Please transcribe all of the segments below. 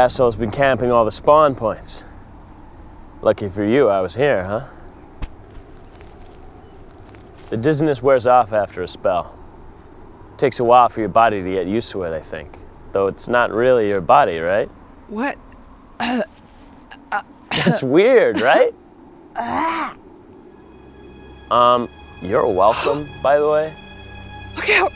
Asshole's been camping all the spawn points. Lucky for you, I was here, huh? The dizziness wears off after a spell. Takes a while for your body to get used to it, I think. Though it's not really your body, right? What? That's weird, right? um, you're welcome, by the way. Look out!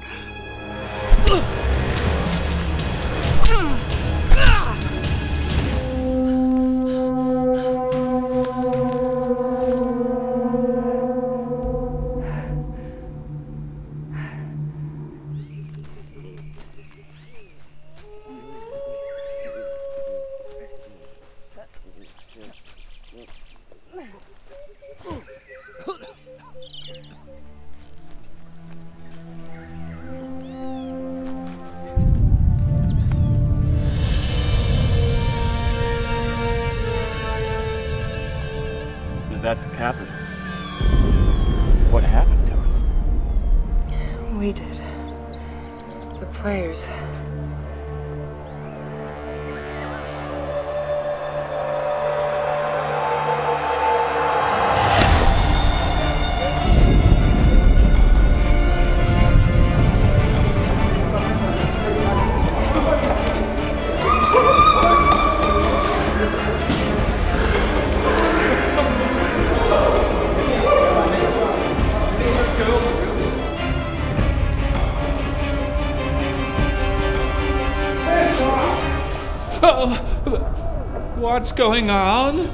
Going on?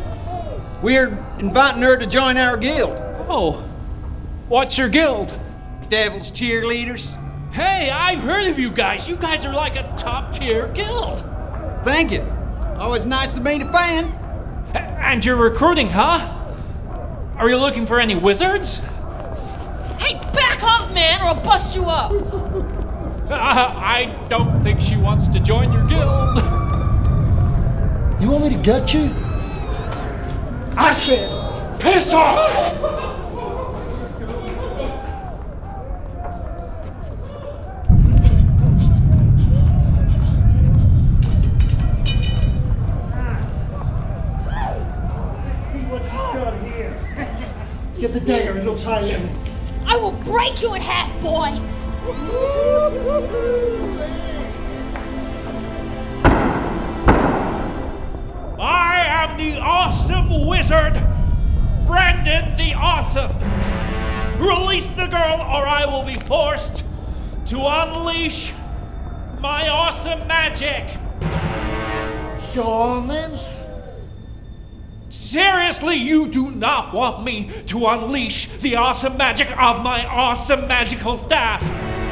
We're inviting her to join our guild. Oh, what's your guild? Devil's Cheerleaders. Hey, I've heard of you guys. You guys are like a top tier guild. Thank you. Always nice to meet a fan. And you're recruiting, huh? Are you looking for any wizards? Hey, back off, man, or I'll bust you up! Uh, I don't think she wants to join your guild. You want me to gut you? I said, piss off! Get the dagger, it looks high limit. I will break you in half, boy! The awesome wizard, Brandon the Awesome. Release the girl, or I will be forced to unleash my awesome magic. Go on then. Seriously, you do not want me to unleash the awesome magic of my awesome magical staff.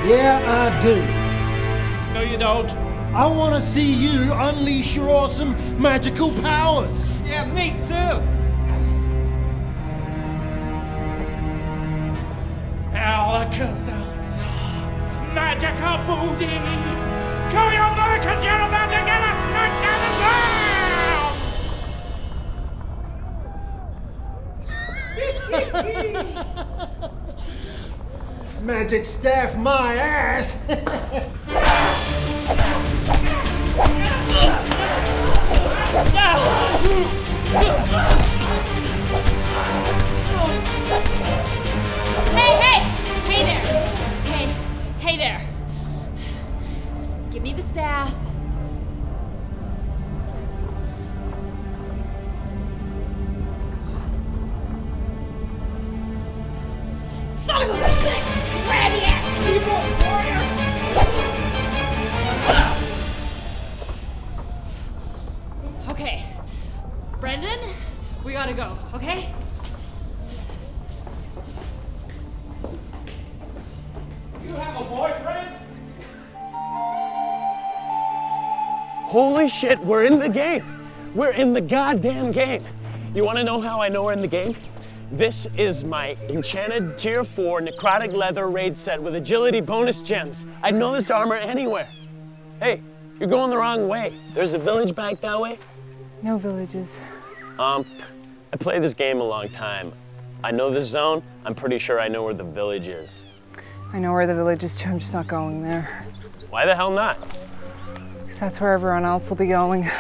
Yeah, I do. No, you don't. I want to see you unleash your awesome magical powers. Yeah, me too. Alakazam, magical booty. Call your mother, cause you're about to get a smack down the ground. Magic staff my ass. Hey, hey! Hey there! Hey, hey there! Just give me the staff. Holy shit, we're in the game. We're in the goddamn game. You wanna know how I know we're in the game? This is my enchanted tier 4 necrotic leather raid set with agility bonus gems. I'd know this armor anywhere. Hey, you're going the wrong way. There's a village back that way. No villages. Um, I played this game a long time. I know this zone. I'm pretty sure I know where the village is. I know where the village is too, I'm just not going there. Why the hell not? 'Cause that's where everyone else will be going.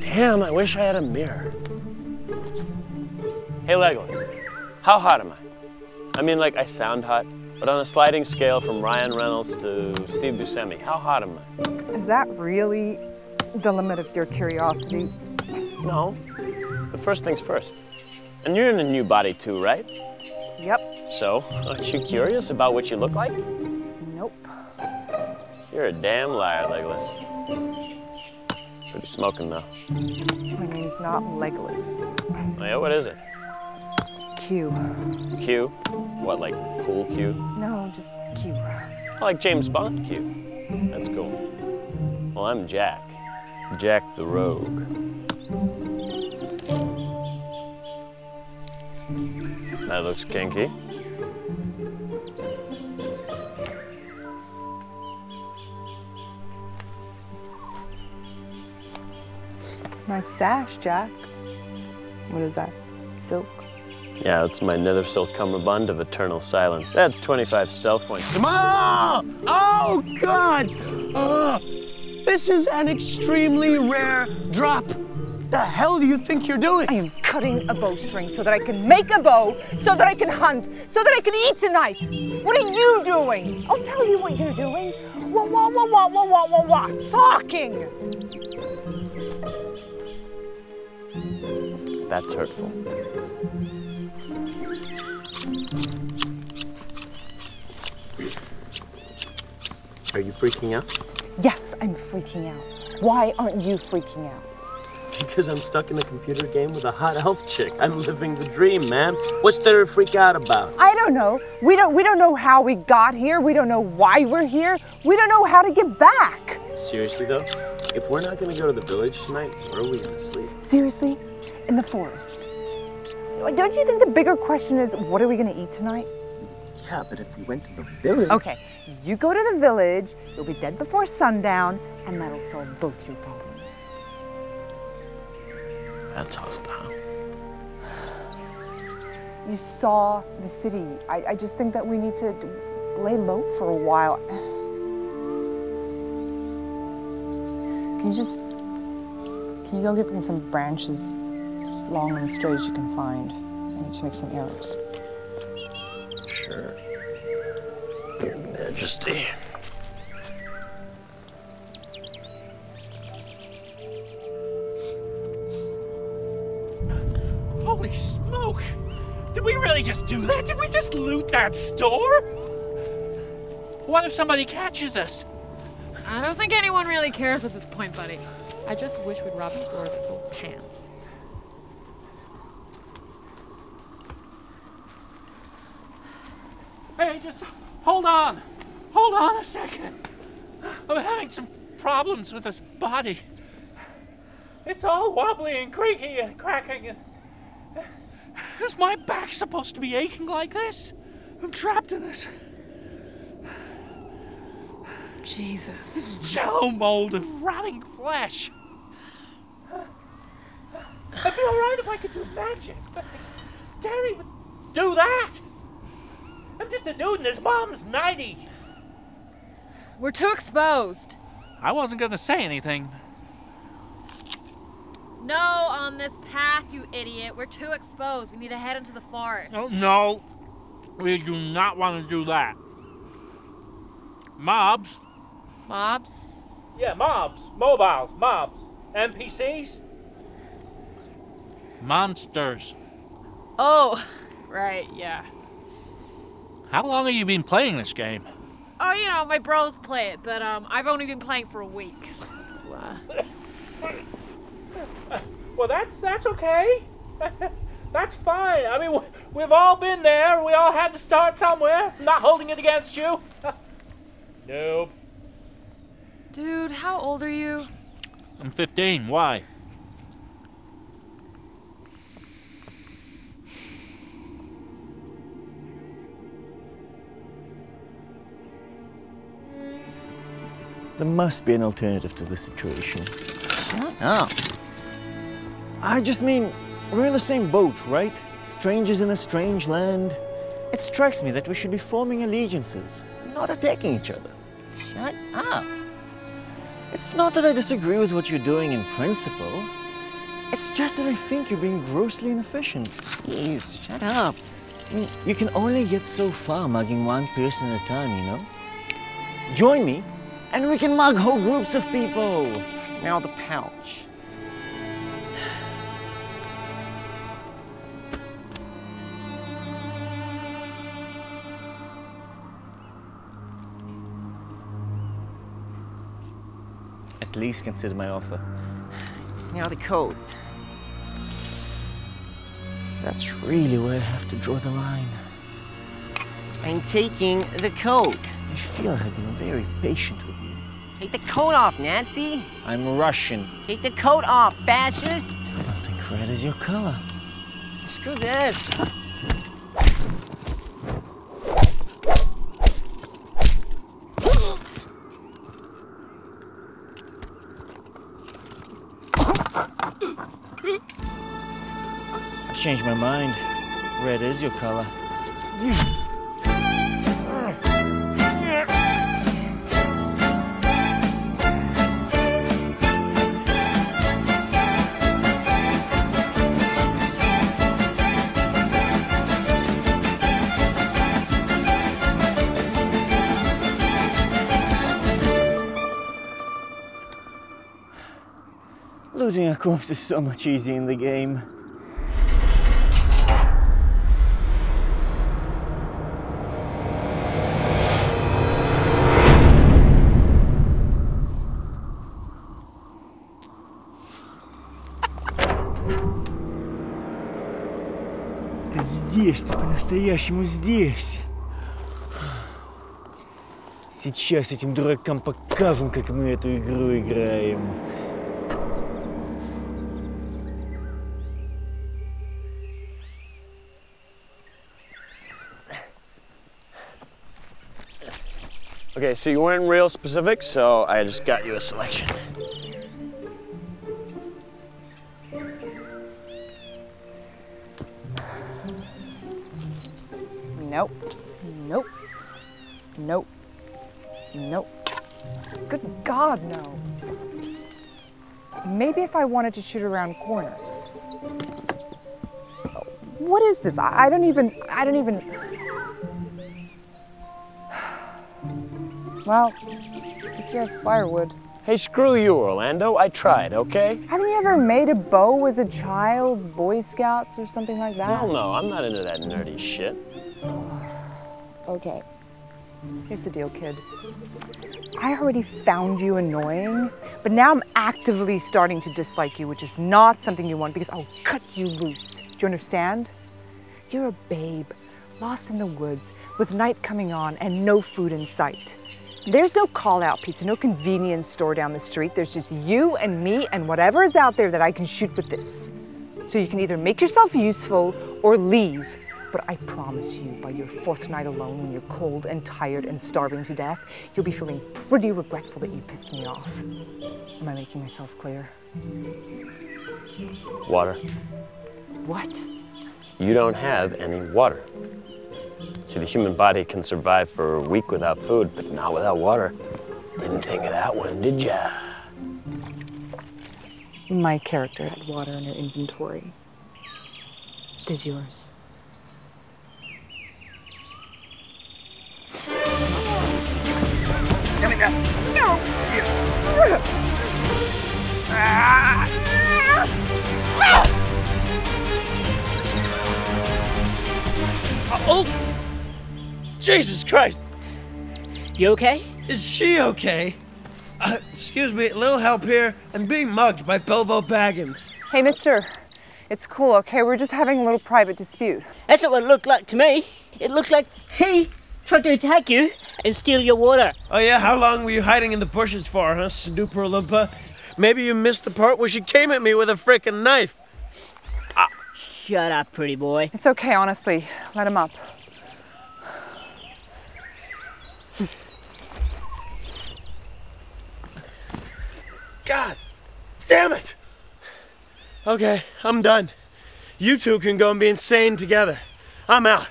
Damn, I wish I had a mirror. Hey, Legolas, how hot am I? I mean, like, I sound hot, but on a sliding scale from Ryan Reynolds to Steve Buscemi, how hot am I? Is that really the limit of your curiosity? No, but first things first. And you're in a new body too, right? Yep. So, aren't you curious about what you look like? Nope. You're a damn liar, Legolas. Pretty smoking, though. My name's not Legolas. Oh, yeah, what is it? Q. Q? What, like cool Q? No, just Q. I like James Bond Q. That's cool. Well, I'm Jack. Jack the Rogue. That looks kinky. Nice sash, Jack. What is that? Silk? Yeah, it's my nether silk cummerbund of eternal silence. That's 25 stealth points. Come on! Oh, God! Oh, this is an extremely rare drop. The hell do you think you're doing? I am cutting a bowstring so that I can make a bow, so that I can hunt, so that I can eat tonight. What are you doing? I'll tell you what you're doing. Wah, wah, wah, wah, wah, wah, wah, wah. Talking. That's hurtful. Are you freaking out? Yes, I'm freaking out. Why aren't you freaking out? Because I'm stuck in a computer game with a hot elf chick. I'm living the dream, man. What's there to freak out about? I don't know. We don't we don't know how we got here. We don't know why we're here. We don't know how to get back. Seriously, though, if we're not gonna go to the village tonight, where are we gonna sleep? Seriously? In the forest. Don't you think the bigger question is what are we going to eat tonight? Yeah, but if we went to the village. Okay, you go to the village, you'll be dead before sundown, and that'll solve both your problems. That's hostile. You saw the city. I, I just think that we need to lay low for a while. Can you just. Can you go get me some branches, just long and straight as you can find? I need to make some arrows. Sure. Your Majesty. Holy smoke! Did we really just do that? Did we just loot that store? What if somebody catches us? I don't think anyone really cares at this point, buddy. I just wish we'd rob a store that sold pants. Hey, just hold on. Hold on a second. I'm having some problems with this body. It's all wobbly and creaky and cracking. And... Is my back supposed to be aching like this? I'm trapped in this. Jesus. This jello mold of rotting flesh. I'd be alright if I could do magic, but I can't even do that. I'm just a dude and his mom's 90. We're too exposed. I wasn't gonna say anything. No, on this path, you idiot. We're too exposed. We need to head into the forest. Oh, no, we do not want to do that. Mobs? Mobs? Yeah, mobs. Mobiles, mobs. NPCs? Monsters. Oh, right, yeah. How long have you been playing this game? Oh, you know, my bros play it, but um, I've only been playing for weeks. Uh, Well, that's that's okay. that's fine. I mean, we- we've all been there. We all had to start somewhere. I'm not holding it against you. nope. dude, how old are you? I'm 15. Why? There must be an alternative to the situation. Shut up. I just mean, we're in the same boat, right? Strangers in a strange land. It strikes me that we should be forming allegiances, not attacking each other. Shut up. It's not that I disagree with what you're doing in principle. It's just that I think you're being grossly inefficient. Please, shut up. I mean, you can only get so far mugging one person at a time, you know? Join me, and we can mug whole groups of people. Now the pouch. At least consider my offer. Now the code. That's really where I have to draw the line. I'm taking the code. I feel I've been very patient with you. Take the coat off, Nancy. I'm Russian. Take the coat off, fascist. I don't think red is your color. Screw this. I've changed my mind. Red is your color. Corpse is so much easier in the game. Ты здесь, ты по-настоящему здесь. Сейчас этим дуракам покажем, как мы эту игру играем. Okay, so you weren't real specific, so I just got you a selection. Nope. Nope. Nope. Nope. Good God, no. Maybe if I wanted to shoot around corners. What is this? I don't even, I don't even. Well, at least we have firewood. Hey, screw you, Orlando. I tried, okay? Haven't you ever made a bow as a child, Boy Scouts or something like that? Hell no, I'm not into that nerdy shit. Okay. Here's the deal, kid. I already found you annoying, but now I'm actively starting to dislike you, which is not something you want because I'll cut you loose. Do you understand? You're a babe, lost in the woods, with night coming on and no food in sight. There's no call out pizza, no convenience store down the street. There's just you and me and whatever is out there that I can shoot with this. So you can either make yourself useful or leave. But I promise you, by your fourth night alone, when you're cold and tired and starving to death, you'll be feeling pretty regretful that you pissed me off. Am I making myself clear? Water. What? You don't have any water. See, the human body can survive for a week without food, but not without water. Didn't think of that one, did ya? My character had water in her inventory. Does yours? Oh! Jesus Christ! You okay? Is she okay? Uh, excuse me, a little help here. I'm being mugged by Bilbo Baggins. Hey, mister. It's cool, okay? We're just having a little private dispute. That's what it looked like to me. It looked like he tried to attack you and steal your water. Oh yeah, how long were you hiding in the bushes for, huh, Snooper Oompa? Maybe you missed the part where she came at me with a frickin' knife. Shut up, pretty boy. It's okay, honestly. Let him up. God damn it! Okay, I'm done. You two can go and be insane together. I'm out.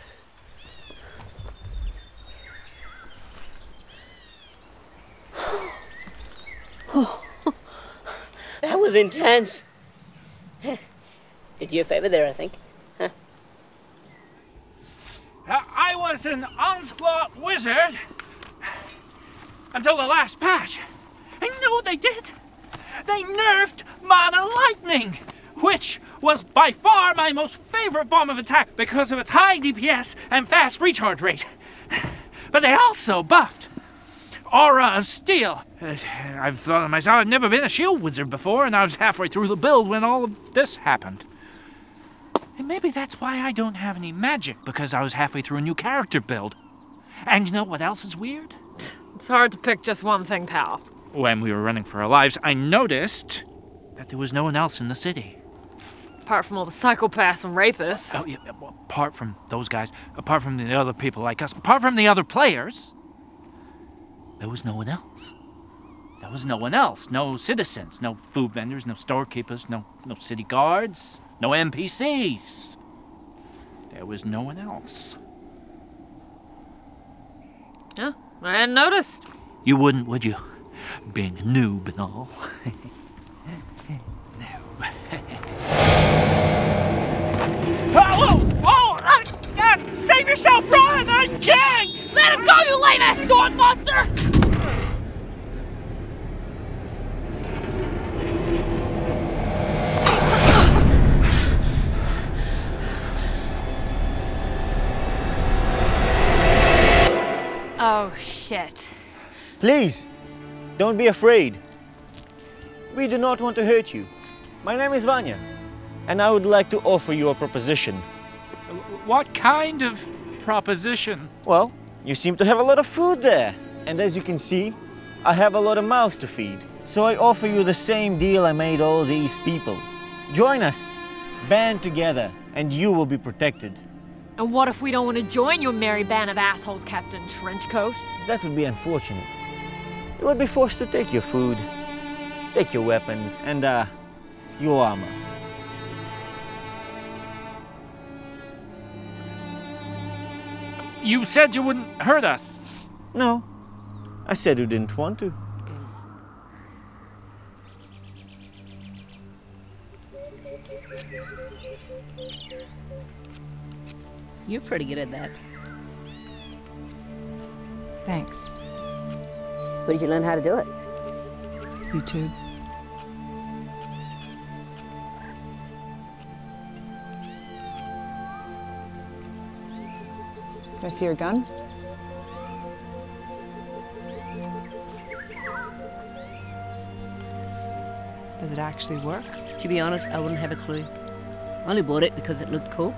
that was intense. Did you a favor there, I think. Huh? Uh, I was an onslaught wizard until the last patch. And what they did? They nerfed Mana Lightning, which was by far my most favorite bomb of attack because of its high DPS and fast recharge rate. But they also buffed Aura of Steel. I've thought to myself, I've never been a shield wizard before, and I was halfway through the build when all of this happened. And maybe that's why I don't have any magic, because I was halfway through a new character build. And you know what else is weird? It's hard to pick just one thing, pal. When we were running for our lives, I noticed that there was no one else in the city. Apart from all the psychopaths and rapists. Oh, yeah, well, apart from those guys, apart from the other people like us, apart from the other players, there was no one else. There was no one else. No citizens, no food vendors, no storekeepers, no, no city guards, no NPCs. There was no one else. Yeah, I hadn't noticed. You wouldn't, would you? Being a noob and all. Oh, oh, oh! uh, uh, save yourself, run! I can't! Let him go, you lame ass dog monster! Oh, shit. Please, don't be afraid. We do not want to hurt you. My name is Vanya, and I would like to offer you a proposition. What kind of proposition? Well, you seem to have a lot of food there. And as you can see, I have a lot of mouths to feed. So I offer you the same deal I made all these people. Join us, band together, and you will be protected. And what if we don't want to join your merry band of assholes, Captain Trenchcoat? That would be unfortunate. You would be forced to take your food, take your weapons, and, uh, your armor. You said you wouldn't hurt us. No, I said you didn't want to. You're pretty good at that. Thanks. Where did you learn how to do it? YouTube. Can I see your gun? Does it actually work? To be honest, I wouldn't have a clue. I only bought it because it looked cool.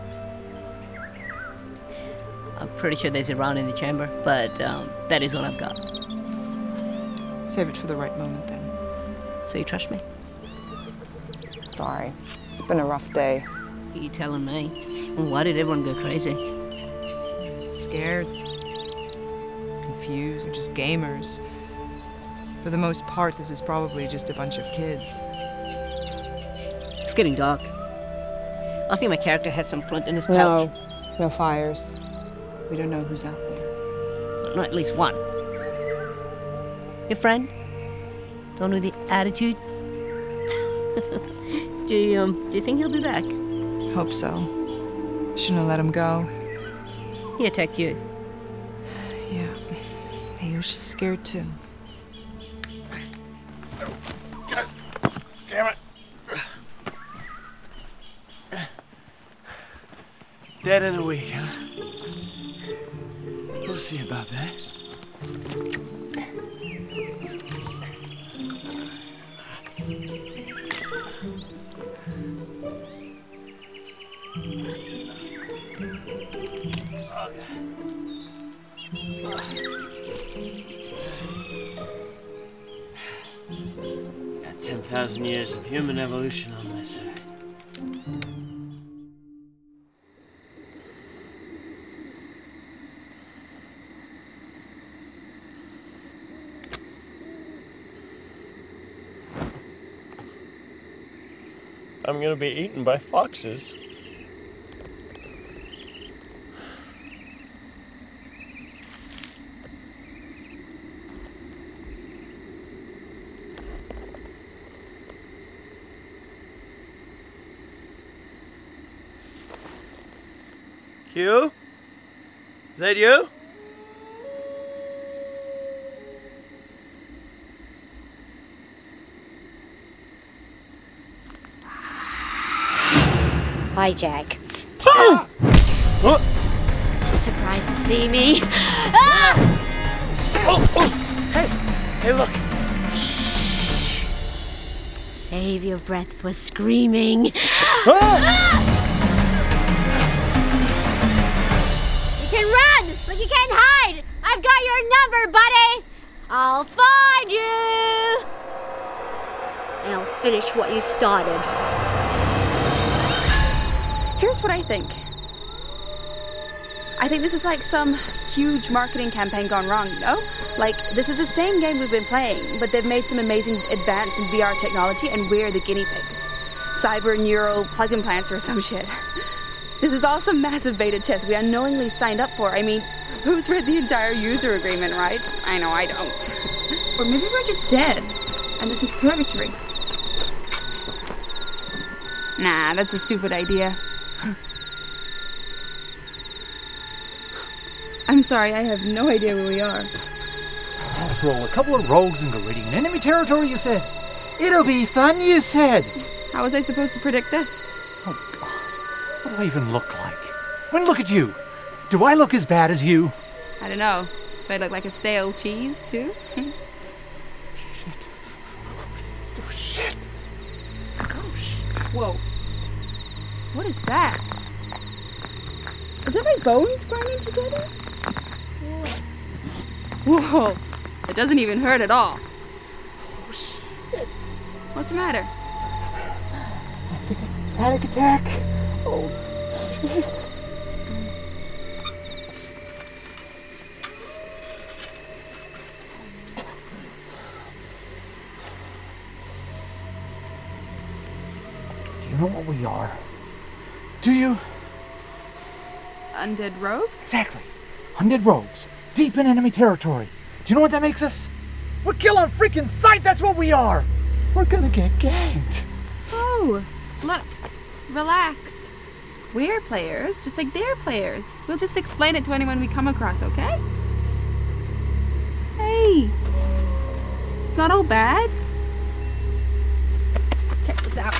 I'm pretty sure there's a round in the chamber, but um, that is all I've got. Save it for the right moment then. So you trust me? Sorry. It's been a rough day. You telling me? Why did everyone go crazy? Scared. Confused. Just gamers. For the most part, this is probably just a bunch of kids. It's getting dark. I think my character has some flint in his pouch. No. No fires. We don't know who's out there. But at least one. Your friend? Don't know the attitude? do you um, do you think he'll be back? Hope so. Shouldn't have let him go. He attacked you. Yeah. He was just scared too. Damn it. Dead in a week, huh? We'll see about that. Got 10,000 years of human evolution on my side. I'm going to be eaten by foxes. Q? Is that you? Hi, Jack. What? Surprised to see me. Ah! Oh, oh, hey, hey, look. Save your breath for screaming. You can run, but you can't hide. I've got your number, buddy. I'll find you. And I'll finish what you started. Here's what I think. I think this is like some huge marketing campaign gone wrong, you know? Like, this is the same game we've been playing, but they've made some amazing advance in VR technology, and we're the guinea pigs. Cyber neural plug implants or some shit. This is all some massive beta test we unknowingly signed up for. I mean, who's read the entire user agreement, right? I know I don't. Or maybe we're just dead, and this is purgatory. Nah, that's a stupid idea. I'm sorry, I have no idea where we are. Let's roll a couple of rogues and go raiding enemy territory, you said. It'll be fun, you said. How was I supposed to predict this? Oh, God. What do I even look like? When look at you. Do I look as bad as you? I don't know. Do I look like a stale cheese, too? Shit. Oh, shit. Oh, sh- Whoa. What is that? Is that my bones grinding together? Whoa. It doesn't even hurt at all. Oh, shit. What's the matter? Panic attack. Oh, jeez. Do you know what we are? Do you? Undead rogues? Exactly. Undead rogues, deep in enemy territory. Do you know what that makes us? We're kill on freaking sight, that's what we are! We're gonna get ganked. Oh, look. Relax. We're players, just like they're players. We'll just explain it to anyone we come across, okay? Hey! It's not all bad. Check this out.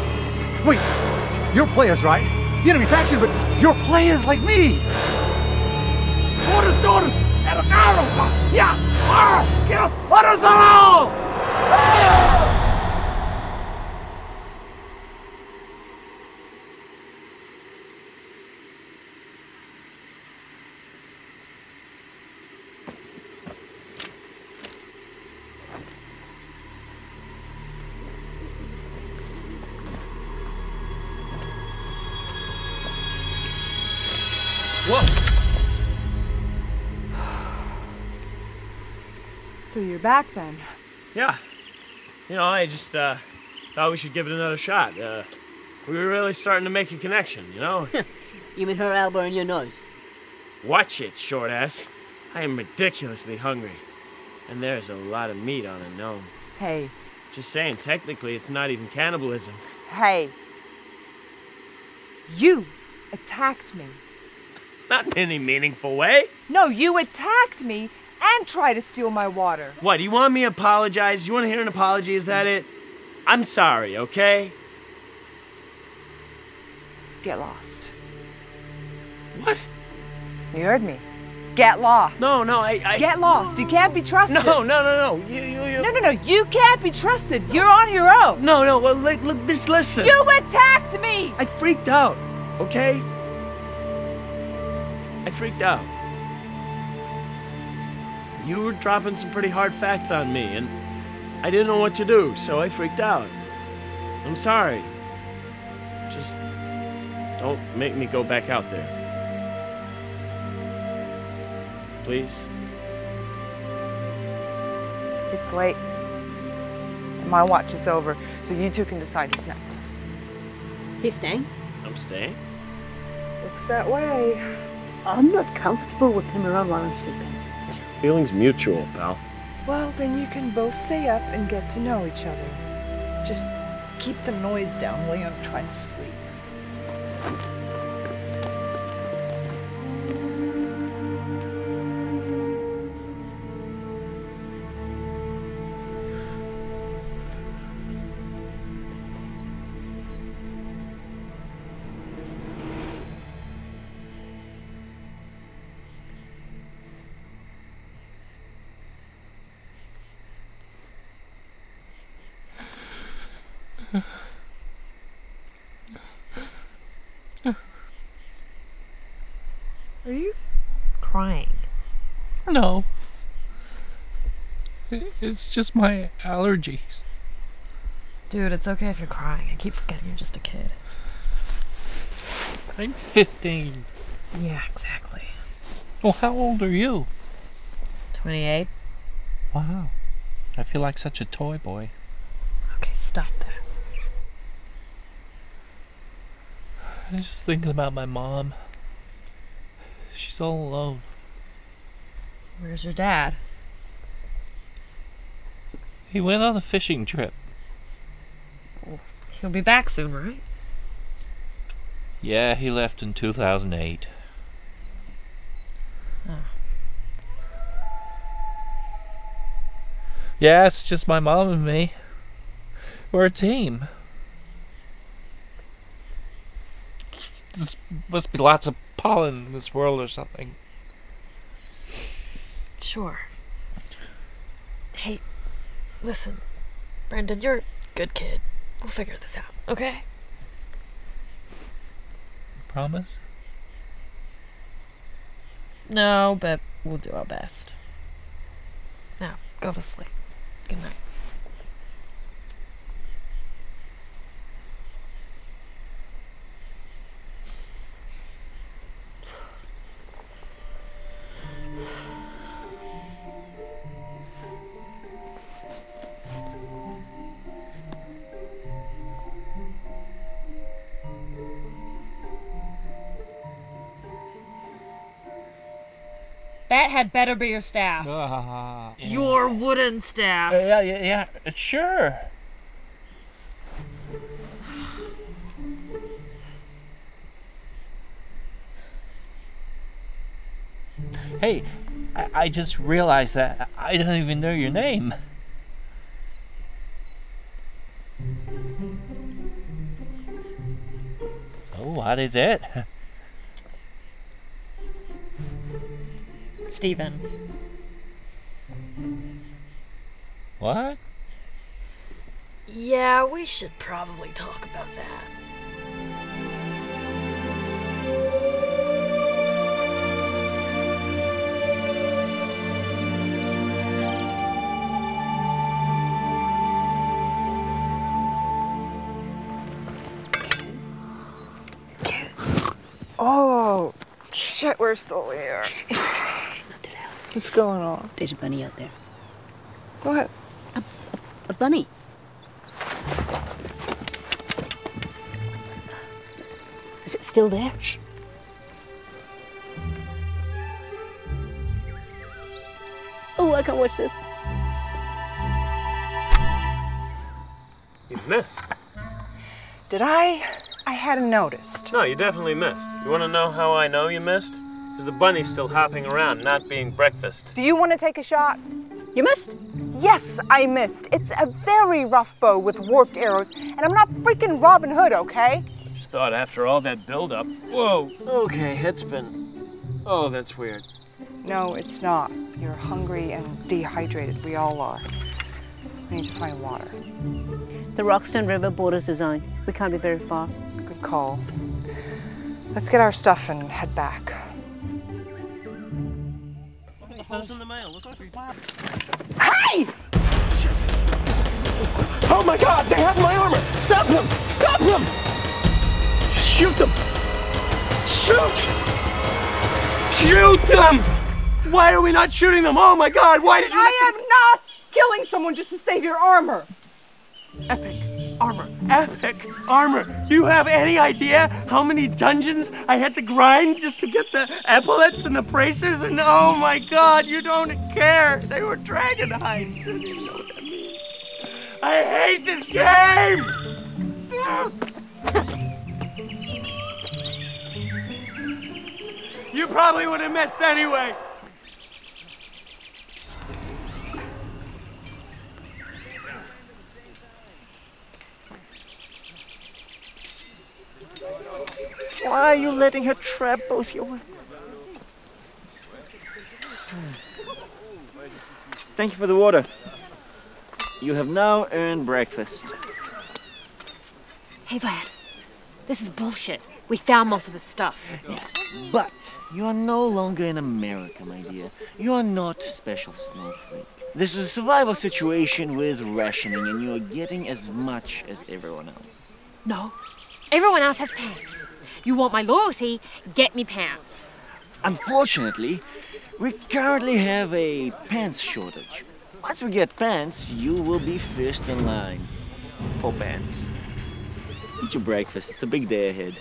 Wait! You're players, right? The enemy faction, but you're players like me! Orders, orders! Era naro! Ja! Ah! Kiros! Orders all! Back then? Yeah. You know, I just uh, thought we should give it another shot. Uh, we were really starting to make a connection, you know? You mean her elbow and your nose? Watch it, short ass. I am ridiculously hungry. And there's a lot of meat on a gnome. Hey, Just saying, technically, it's not even cannibalism. hey. You attacked me. Not in any meaningful way. No, you attacked me and try to steal my water. What, you want me to apologize? You want to hear an apology? Is that it? I'm sorry, okay? Get lost. What? You heard me. Get lost. No, no, I. I... Get lost. You can't be trusted. No, no, no, no. You, you, you. No, no, no. You can't be trusted. You're on your own. No, no. Well, look, look just listen. You attacked me. I freaked out, okay? I freaked out. You were dropping some pretty hard facts on me, and I didn't know what to do, so I freaked out. I'm sorry. Just don't make me go back out there. Please? It's late. My watch is over, so you two can decide who's next. He's staying? I'm staying? Looks that way. I'm not comfortable with him around while I'm sleeping. Feelings mutual, pal. Well, then you can both stay up and get to know each other. Just keep the noise down, Leon, trying to sleep. No. It's just my allergies. Dude, it's okay if you're crying. I keep forgetting you're just a kid. I'm 15. Yeah, exactly. Well, how old are you? 28. Wow. I feel like such a toy boy. Okay, stop that. I'm just thinking about my mom. She's all alone. Where's your dad? He went on a fishing trip. He'll be back soon, right? Yeah, he left in 2008. Oh. Ah. Yeah, it's just my mom and me. We're a team. There must be lots of pollen in this world or something. Sure. Hey, listen, Brendan, you're a good kid. We'll figure this out, okay? Promise? No, but we'll do our best. Now, go to sleep. Good night. That had better be your staff. Ah, Your wooden staff. yeah, yeah, yeah, sure. Hey, I, I just realized that I don't even know your name. Oh, what is it? Steven. What? Yeah, we should probably talk about that. Oh, shit, we're still here. What's going on? There's a bunny out there. Go ahead. A bunny. Is it still there? Shh. Oh, I can't watch this. You missed. Did I? I hadn't noticed. No, you definitely missed. You want to know how I know you missed? Because the bunny's still hopping around, not being breakfast. Do you want to take a shot? You missed? Yes, I missed. It's a very rough bow with warped arrows, and I'm not freaking Robin Hood, okay? Just thought after all that buildup. Whoa. Okay, headspin. Oh, that's weird. No, it's not. You're hungry and dehydrated. We all are. We need to find water. The Roxton River borders the zone. We can't be very far. Good call. Let's get our stuff and head back. Post in the mail. Let's Hey! Oh my god, they have my armor! Stop them! Stop them! Shoot them! Shoot! Shoot them! Why are we not shooting them? Oh my god, why did you I am not killing someone just to save your armor. Epic armor, epic armor. You have any idea how many dungeons I had to grind just to get the epaulets and the bracers? And oh my god, you don't care. They were that means. I hate this game! You probably would have missed anyway. Why are you letting her trap both your... Thank you for the water. You have now earned breakfast. Hey, Vlad. This is bullshit. We found most of the stuff. Yes, but you are no longer in America, my dear. You are not special snowflake. This is a survival situation with rationing, and you are getting as much as everyone else. No. Everyone else has pants. You want my loyalty? Get me pants. Unfortunately, we currently have a pants shortage. Once we get pants, you will be first in line for pants. Eat your breakfast. It's a big day ahead.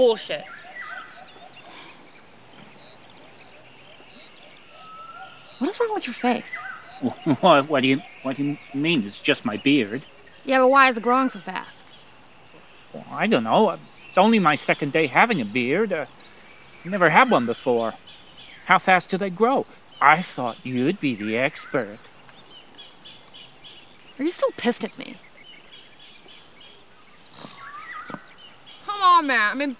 Bullshit. What is wrong with your face? What, what do you What do you mean? It's just my beard. Yeah, but why is it growing so fast? Well, I don't know. It's only my second day having a beard. Uh, never had one before. How fast do they grow? I thought you'd be the expert. Are you still pissed at me? Come on, man. I mean,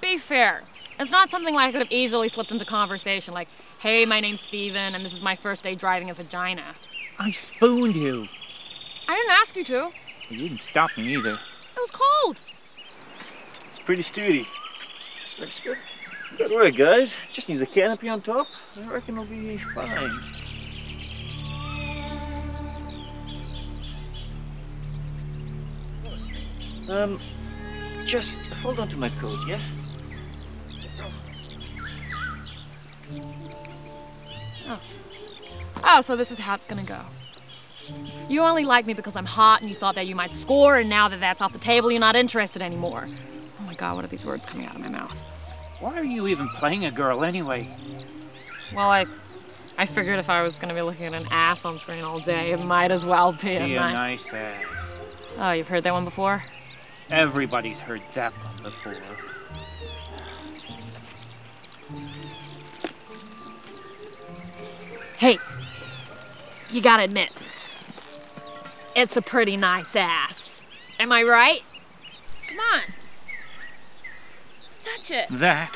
be fair. It's not something like I could have easily slipped into conversation, like, hey, my name's Steven, and this is my first day driving a vagina. I spooned you. I didn't ask you to. You didn't stop me either. It was cold. It's pretty sturdy. Looks good. Good work, guys. Just needs a canopy on top. I reckon it'll be fine. Um, just hold on to my coat, yeah? Oh. Oh, so this is how it's gonna go. You only like me because I'm hot and you thought that you might score, and now that that's off the table, you're not interested anymore. Oh my god, what are these words coming out of my mouth? Why are you even playing a girl anyway? Well, I I figured if I was gonna be looking at an ass on screen all day, it might as well be a, Be a ni- nice ass. Oh, you've heard that one before? Everybody's heard that one before. Hey, you gotta admit, it's a pretty nice ass. Am I right? Come on. Just touch it. That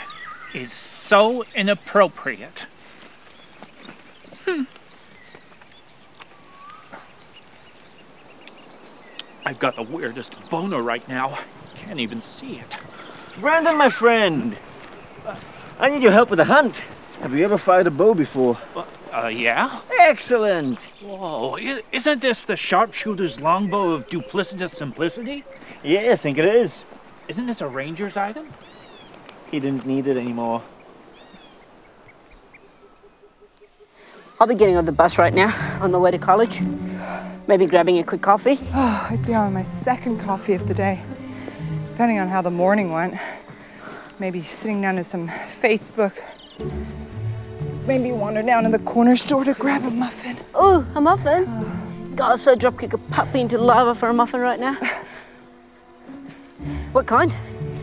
is so inappropriate. Hmm. I've got the weirdest boner right now. Can't even see it. Brandon, my friend. I need your help with the hunt. Have you ever fired a bow before? Uh, yeah? Excellent. Whoa, isn't this the sharpshooter's longbow of duplicitous simplicity? Yeah, I think it is. Isn't this a ranger's item? He didn't need it anymore. I'll be getting on the bus right now on my way to college. Maybe grabbing a quick coffee. Oh, I'd be on my second coffee of the day, depending on how the morning went. Maybe sitting down to some Facebook. Maybe wander down to the corner store to grab a muffin. Oh, a muffin? God, I so dropkick a puppy into lava for a muffin right now. what kind?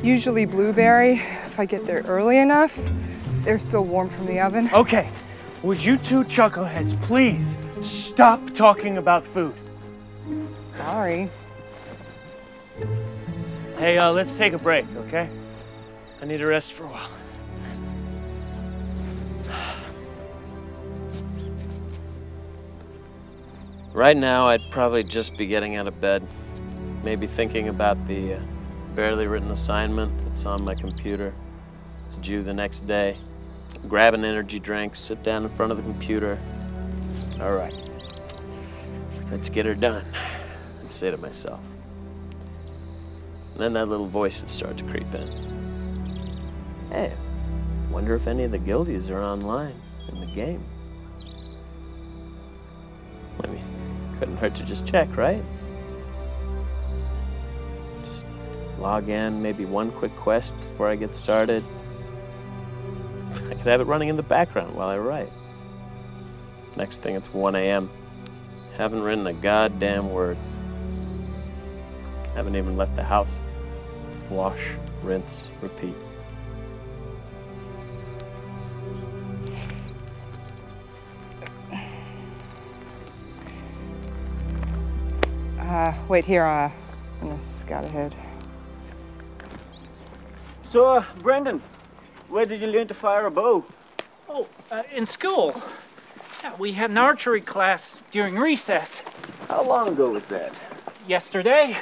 Usually blueberry. If I get there early enough, they're still warm from the oven. Okay, would you two chuckleheads please stop talking about food? Sorry. Hey, uh, let's take a break, okay? I need to rest for a while. Right now, I'd probably just be getting out of bed. Maybe thinking about the uh, barely written assignment that's on my computer. It's due the next day. Grab an energy drink, sit down in front of the computer. All right, let's get her done, I'd say to myself. And then that little voice would start to creep in. Hey, wonder if any of the guildies are online in the game. I mean, couldn't hurt to just check, right? Just log in, maybe one quick quest before I get started. I could have it running in the background while I write. Next thing, it's 1 a.m. Haven't written a goddamn word. Haven't even left the house. Wash, rinse, repeat. Uh, wait here, uh, I'm gonna scout ahead. So, uh, Brendan, where did you learn to fire a bow? Oh, uh, in school. Yeah, we had an archery class during recess. How long ago was that? Yesterday.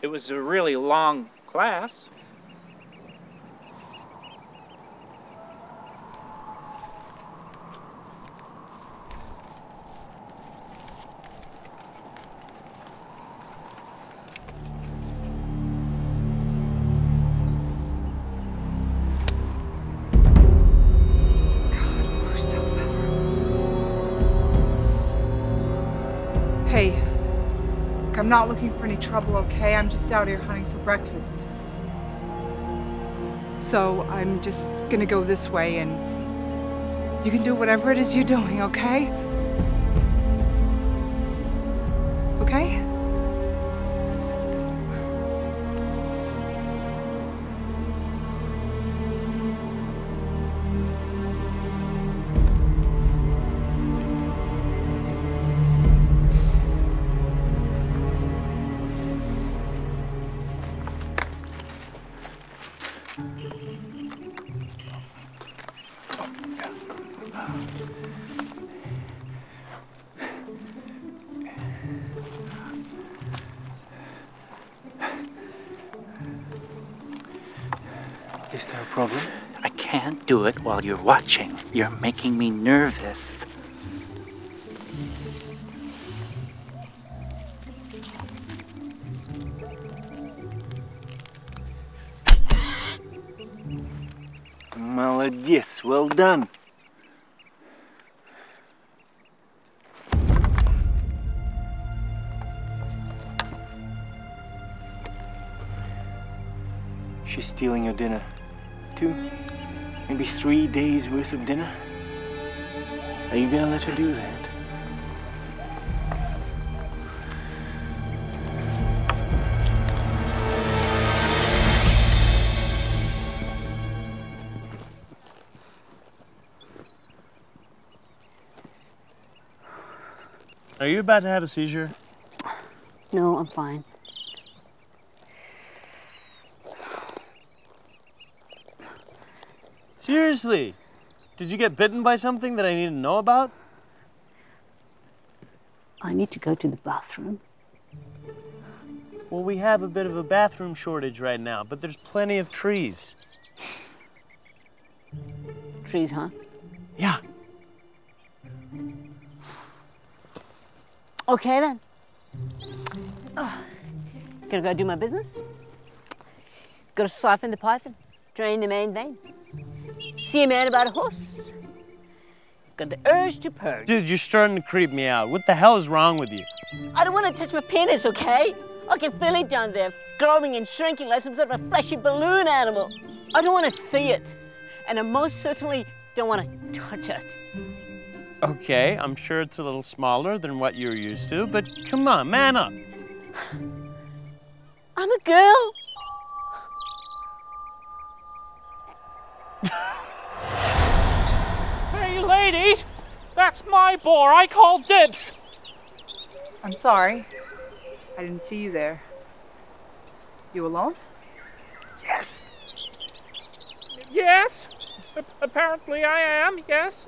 It was a really long class. I'm not looking for any trouble, okay? I'm just out here hunting for breakfast. So I'm just gonna go this way and you can do whatever it is you're doing, okay? Okay? while you're watching. You're making me nervous. Молодец, well done. She's stealing your dinner. Two, maybe three days worth of dinner. Are you gonna let her do that? Are you about to have a seizure? No, I'm fine. Seriously? Did you get bitten by something that I need to know about? I need to go to the bathroom. Well, we have a bit of a bathroom shortage right now, but there's plenty of trees. Trees, huh? Yeah. Okay then. Ah, oh, gotta go do my business. Gotta siphon the python, drain the main vein. See a man about a horse. Got the urge to purge. Dude, you're starting to creep me out. What the hell is wrong with you? I don't want to touch my penis, okay? I can feel it down there, growing and shrinking like some sort of a fleshy balloon animal. I don't want to see it, and I most certainly don't want to touch it. Okay, I'm sure it's a little smaller than what you're used to, but come on, man up. I'm a girl. Lady! That's my boar. I call dibs. I'm sorry. I didn't see you there. You alone? Yes. Yes. A- apparently I am, yes.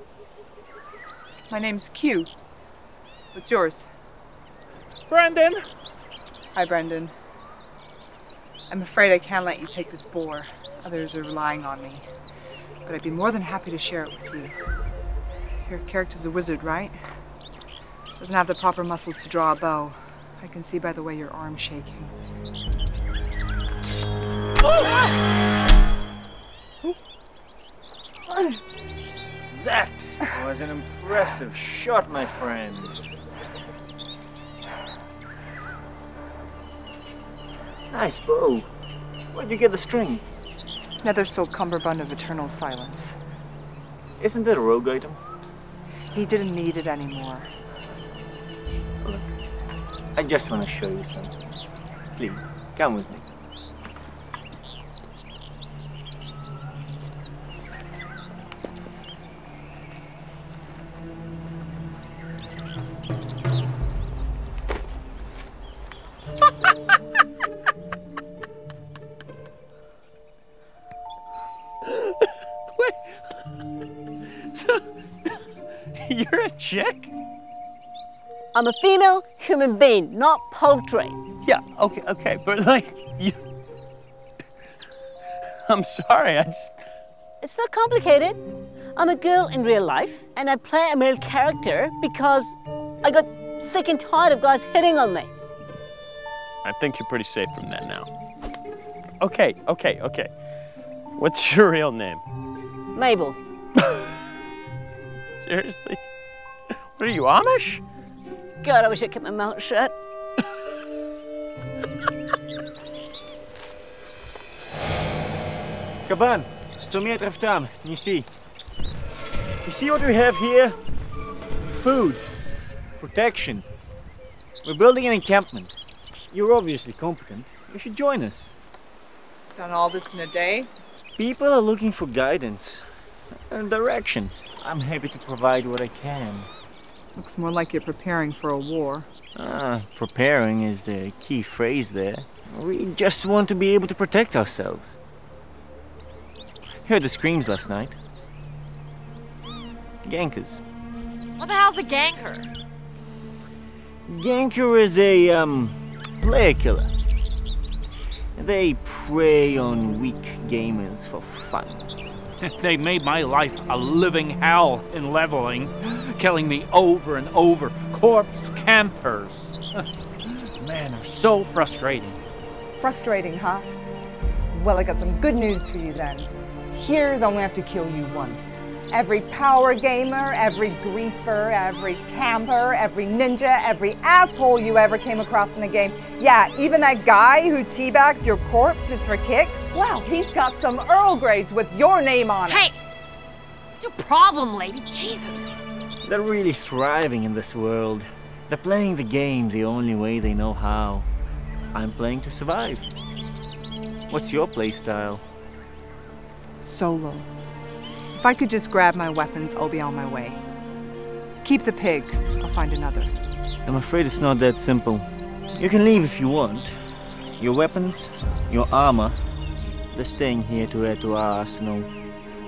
My name's Q. What's yours? Brendan! Hi, Brendan. I'm afraid I can't let you take this boar. Others are relying on me. But I'd be more than happy to share it with you. Your character's a wizard, right? Doesn't have the proper muscles to draw a bow. I can see by the way your arm's shaking. That was an impressive shot, my friend. Nice bow. Where'd you get the string? Nether sold cummerbund of eternal silence. Isn't that a rogue item? He didn't need it anymore. I just want to show you something. Please, come with me. I'm a female human being, not poultry. Yeah, okay, okay, but like, you. I'm sorry, I just. It's not complicated. I'm a girl in real life, and I play a male character because I got sick and tired of guys hitting on me. I think you're pretty safe from that now. Okay, okay, okay. What's your real name? Mabel. Seriously? What are you, Amish? God, I wish I'd kept my mouth shut. Kaban, sto meter aftaan, you see. You see what we have here? Food, protection. We're building an encampment. You're obviously competent. You should join us. Done all this in a day? People are looking for guidance and direction. I'm happy to provide what I can. Looks more like you're preparing for a war. Ah, preparing is the key phrase there. We just want to be able to protect ourselves. Heard the screams last night. Gankers. What the hell's a ganker? Ganker is a, um, player killer. They prey on weak gamers for fun. They made my life a living hell in leveling, killing me over and over. Corpse campers. Man, are so frustrating. Frustrating, huh? Well, I got some good news for you then. Here, they'll only have to kill you once. Every power gamer, every griefer, every camper, every ninja, every asshole you ever came across in the game. Yeah, even that guy who teabagged your corpse just for kicks. Well, he's got some Earl Greys with your name on it. Hey! What's your problem, lady? Jesus. They're really thriving in this world. They're playing the game the only way they know how. I'm playing to survive. What's your playstyle? Solo. If I could just grab my weapons, I'll be on my way. Keep the pig. I'll find another. I'm afraid it's not that simple. You can leave if you want. Your weapons, your armor, they're staying here to add to our arsenal.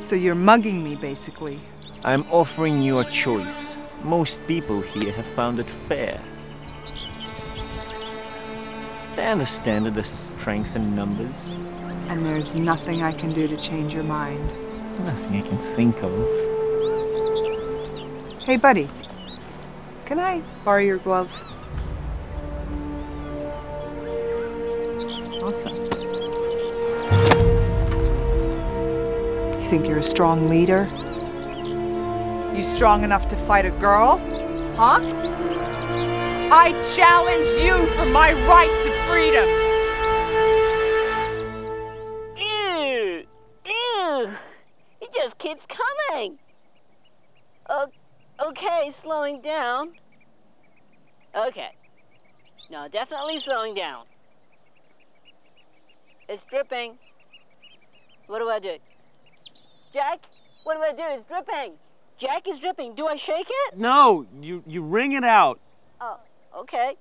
So you're mugging me, basically. I'm offering you a choice. Most people here have found it fair. They understand that there's strength in numbers. And there's nothing I can do to change your mind. Nothing I can think of. Hey, buddy. Can I borrow your glove? Awesome. You think you're a strong leader? You strong enough to fight a girl? Huh? I challenge you for my right to freedom! It just keeps coming! O- okay, slowing down. Okay. No, definitely slowing down. It's dripping. What do I do? Jack, what do I do? It's dripping. Jack is dripping. Do I shake it? No, you, you wring it out. Oh, okay.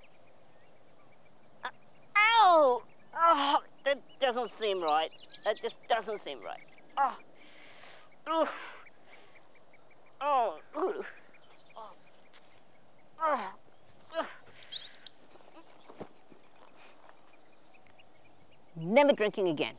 Uh, ow! Oh, that doesn't seem right. That just doesn't seem right. Oh. Oof. Oh. Oof. Never drinking again.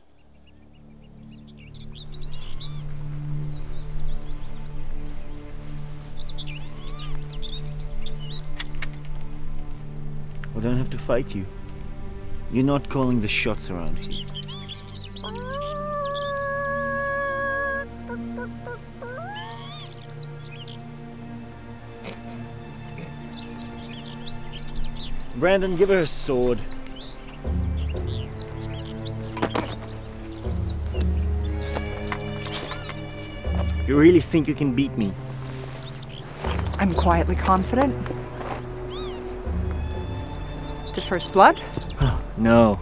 I don't have to fight you. You're not calling the shots around here. Oh. Brandon, give her a sword. You really think you can beat me? I'm quietly confident. To first blood? No.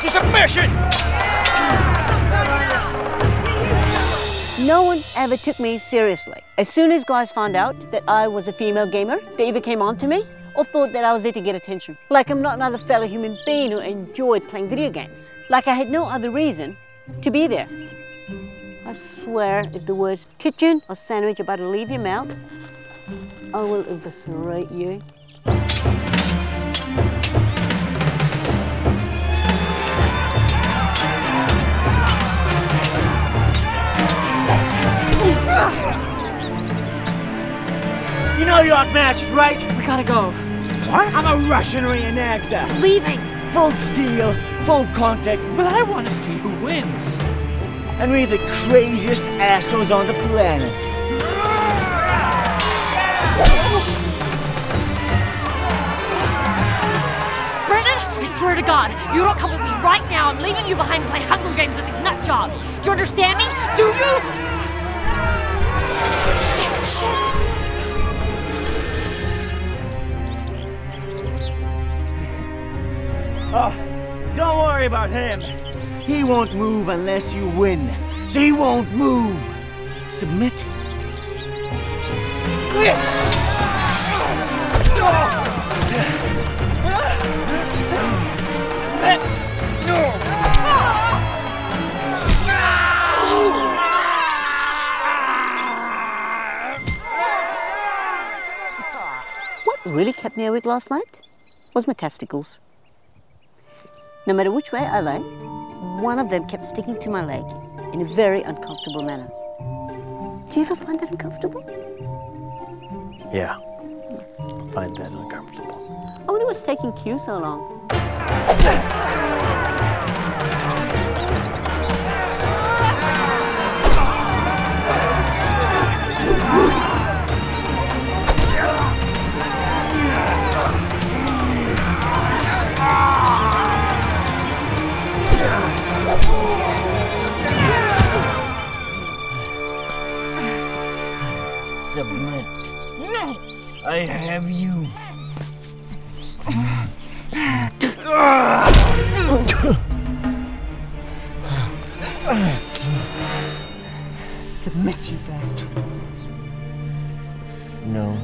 To submission! No one ever took me seriously. As soon as guys found out that I was a female gamer, they either came on to me or thought that I was there to get attention. Like I'm not another fellow human being who enjoyed playing video games. Like I had no other reason to be there. I swear, if the words kitchen or sandwich are about to leave your mouth, I will eviscerate you. You know you're outmatched, right? We gotta go. What? I'm a Russian reenactor. Leaving. Full steel, full contact, but I want to see who wins. And we're the craziest assholes on the planet. I swear to God, you don't come with me right now. I'm leaving you behind to play Hunger Games with these nut jobs. Do you understand me? Do you? Shit, shit. Oh, don't worry about him. He won't move unless you win. So he won't move. Submit. Yes! What really kept me awake last night was my testicles. No matter which way I lay, one of them kept sticking to my leg in a very uncomfortable manner. Do you ever find that uncomfortable? Yeah. I find that uncomfortable. I wonder what's taking Q so long. I have you. Submit, you bastard. No.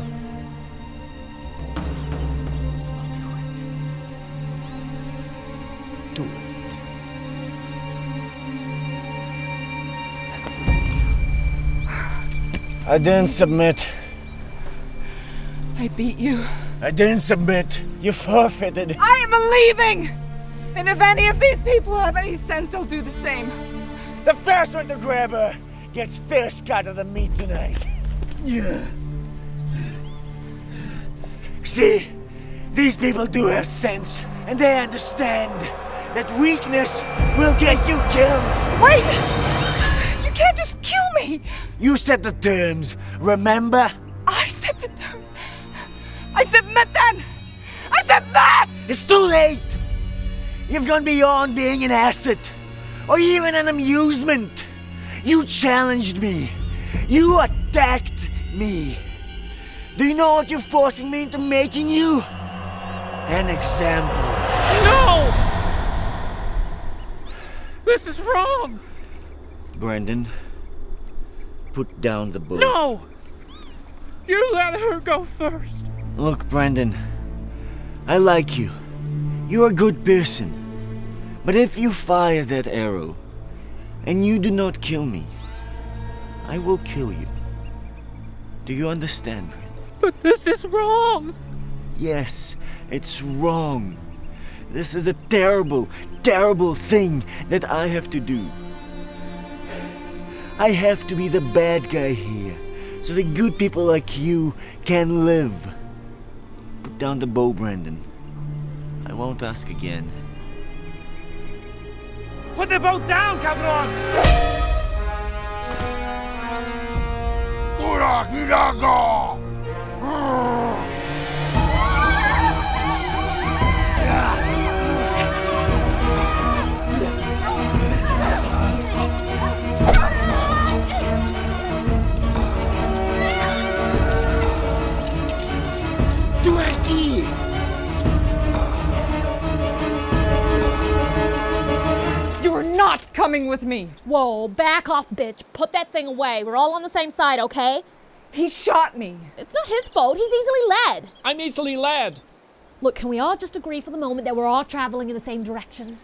Do it. Do it. I didn't submit. I beat you. I didn't submit. You forfeited. I am leaving! And if any of these people have any sense, they'll do the same. The first one to grab her gets first cut of the meat tonight. Yeah. See, these people do have sense, and they understand that weakness will get you killed. Wait! You can't just kill me! You set the terms, remember? I set the terms. I submit then! I submit! It's too late! You've gone beyond being an asset, or even an amusement. You challenged me. You attacked me. Do you know what you're forcing me into making you? An example. No! This is wrong! Brandon, put down the bow. No! You let her go first. Look, Brandon, I like you. You're a good person. But if you fire that arrow and you do not kill me, I will kill you. Do you understand, Brandon? But this is wrong. Yes, it's wrong. This is a terrible, terrible thing that I have to do. I have to be the bad guy here, so that good people like you can live. Put down the bow, Brandon. I won't ask again. Put the boat down, cabron! Ura, coming with me! Whoa, back off, bitch. Put that thing away. We're all on the same side, okay? He shot me. It's not his fault. He's easily led. I'm easily led. Look, can we all just agree for the moment that we're all traveling in the same direction?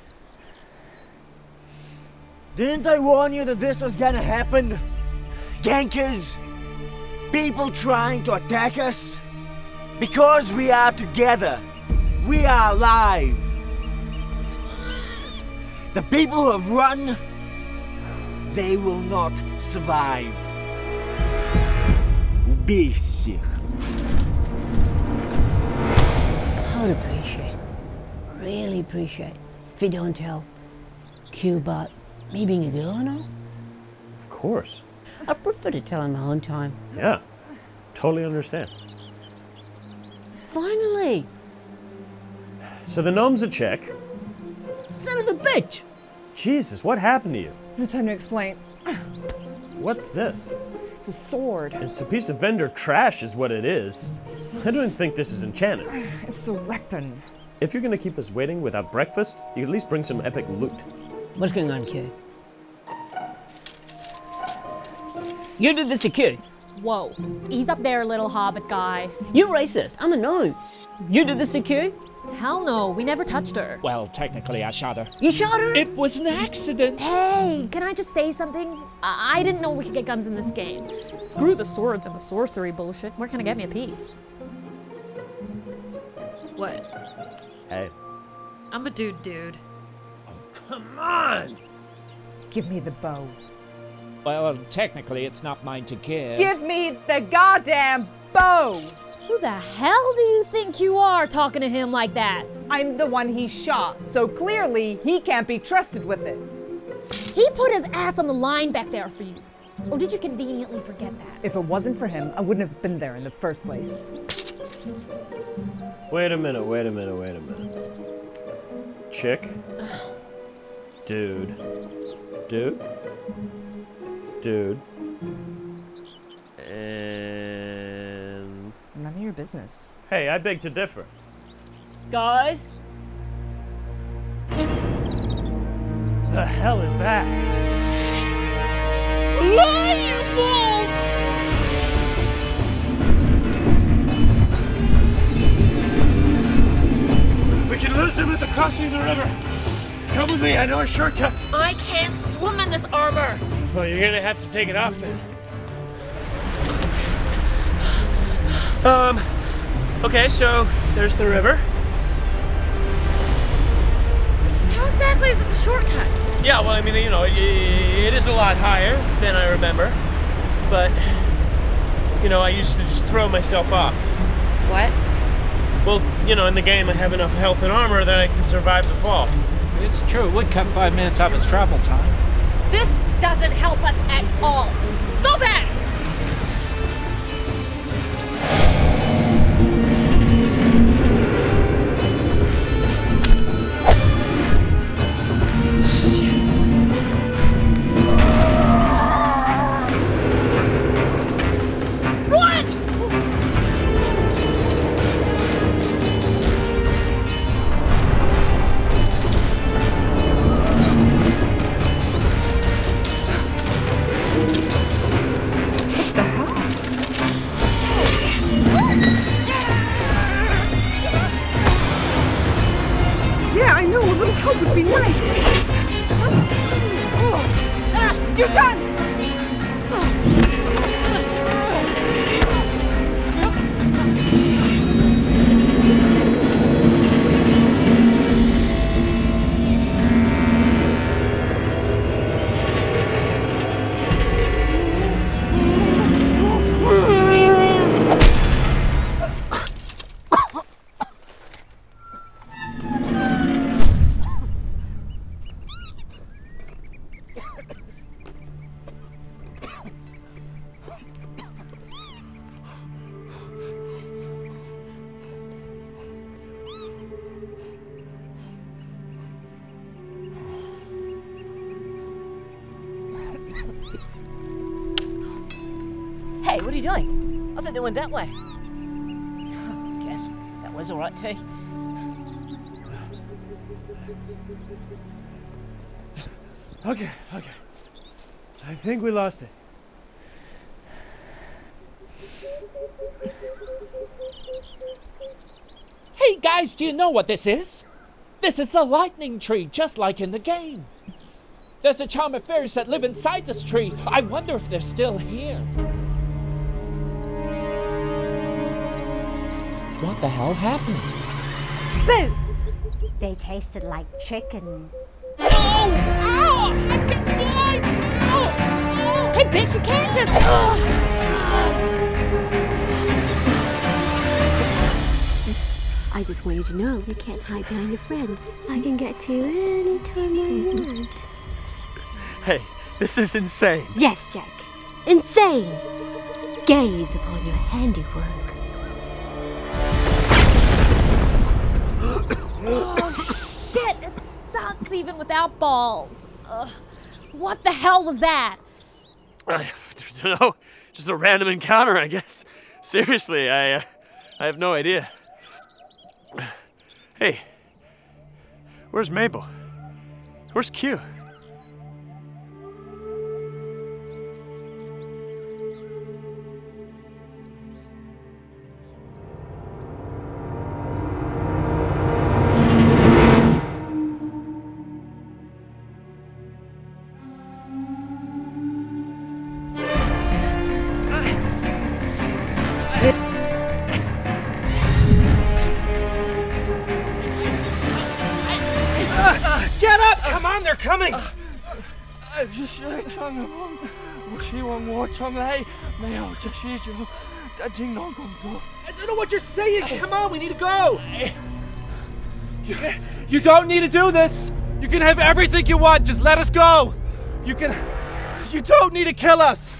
Didn't I warn you that this was gonna happen? Gankers! People trying to attack us? Because we are together. We are alive. The people who have run, they will not survive. Убей всех. I would appreciate, really appreciate, if you don't tell Q about me being a girl and all. Of course. I prefer to tell in my own time. Yeah. Totally understand. Finally! So the gnome's a chick. Son of a bitch! Jesus, what happened to you? No time to explain. What's this? It's a sword. It's a piece of vendor trash, is what it is. I don't think this is enchanted. It's a weapon. If you're gonna keep us waiting without breakfast, you at least bring some epic loot. What's going on, Q? You did the security. Whoa. Ease up there, little hobbit guy. You racist. I'm a gnome. You did the security? Hell no, we never touched her. Well, technically, I shot her. You shot her? It was an accident. Hey, can I just say something? I, I didn't know we could get guns in this game. Screw the swords and the sorcery bullshit. Where can I get me a piece? What? Hey. I'm a dude, dude. Oh, Come on! Give me the bow. Well, technically, it's not mine to give. Give me the goddamn bow! Who the hell do you think you are talking to him like that? I'm the one he shot, so clearly he can't be trusted with it. He put his ass on the line back there for you. Or did you conveniently forget that? If it wasn't for him, I wouldn't have been there in the first place. Wait a minute, wait a minute, wait a minute. Chick. Dude. Dude. Dude. Your business. Hey, I beg to differ. Guys? The hell is that? Fly, you fools! We can lose him at the crossing of the river. Come with me, I know a shortcut. I can't swim in this armor. Well, you're gonna have to take it off then. Um, okay, so there's the river. How exactly is this a shortcut? Yeah, well, I mean, you know, it, it is a lot higher than I remember, but, you know, I used to just throw myself off. What? Well, you know, in the game, I have enough health and armor that I can survive the fall. It's true, it would cut five minutes off its travel time. This doesn't help us at all. Go back! Think we lost it. Hey guys, do you know what this is? This is the lightning tree, just like in the game. There's a charm of fairies that live inside this tree. I wonder if they're still here. What the hell happened? Boo! They tasted like chicken. Oh! Ow! I'm getting blind! Hey, bitch, you can't just. I just want you to know you can't hide behind your friends. I can get to you anytime I want. Hey, this is insane. Yes, Jack. Insane. Gaze upon your handiwork. oh, shit! It sucks even without balls. Ugh. What the hell was that? I don't know. Just a random encounter, I guess. Seriously, I, uh, I have no idea. Hey, where's Mabel? Where's Q? I don't know what you're saying. Come on, we need to go. You, you don't need to do this. You can have everything you want. Just let us go. You can. You don't need to kill us.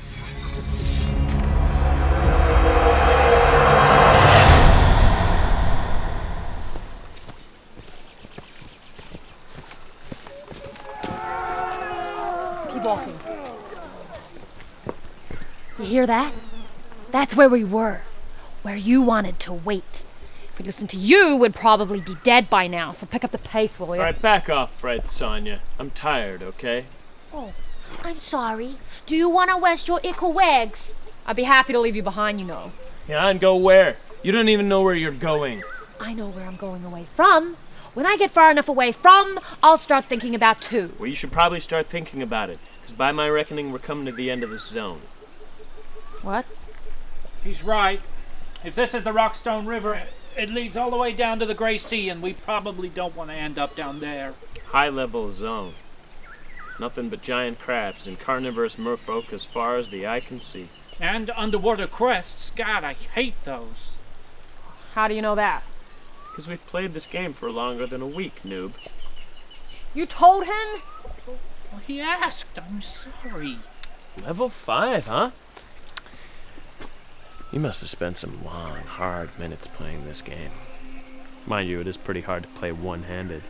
Keep walking. You hear that? That's where we were. Where you wanted to wait. If we listened to you, we'd probably be dead by now, so pick up the pace, will you? All right, back off, Fred, Sonia. I'm tired, okay? Oh, I'm sorry. Do you want to waste your ickle wags? I'd be happy to leave you behind, you know. Yeah, and go where? You don't even know where you're going. I know where I'm going away from. When I get far enough away from, I'll start thinking about two. Well, you should probably start thinking about it, because by my reckoning, we're coming to the end of this zone. What? He's right. If this is the Rockstone River, it leads all the way down to the Gray Sea, and we probably don't want to end up down there. High level zone. Nothing but giant crabs and carnivorous merfolk as far as the eye can see. And underwater crests. God, I hate those. How do you know that? Because we've played this game for longer than a week, noob. You told him? Well, he asked. I'm sorry. Level 5, huh? You must have spent some long, hard minutes playing this game. Mind you, it is pretty hard to play one handed.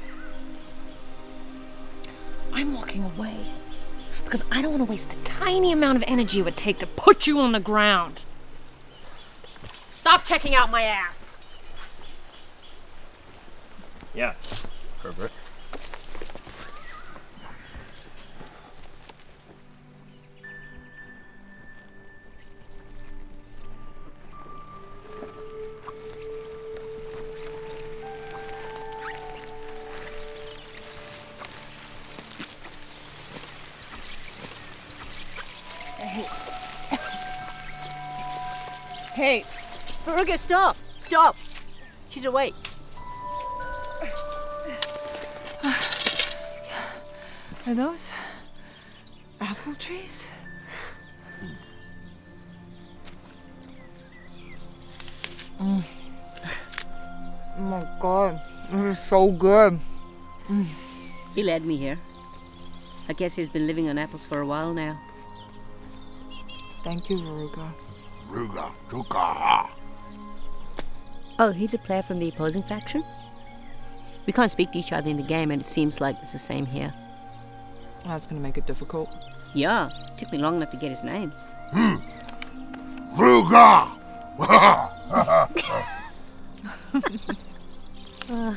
I'm walking away. Because I don't want to waste the tiny amount of energy it would take to put you on the ground. Stop checking out my ass. Yeah, Herbert. Hey, Veruga, stop! Stop! She's awake. Are those apple trees? Mm. Oh my god, this is so good. Mm. He led me here. I guess he's been living on apples for a while now. Thank you, Veruga. Ruga, Tuka. Oh, he's a player from the opposing faction? We can't speak to each other in the game, and it seems like it's the same here. That's gonna make it difficult. Yeah, took me long enough to get his name. Hmm. Fruga! Uh,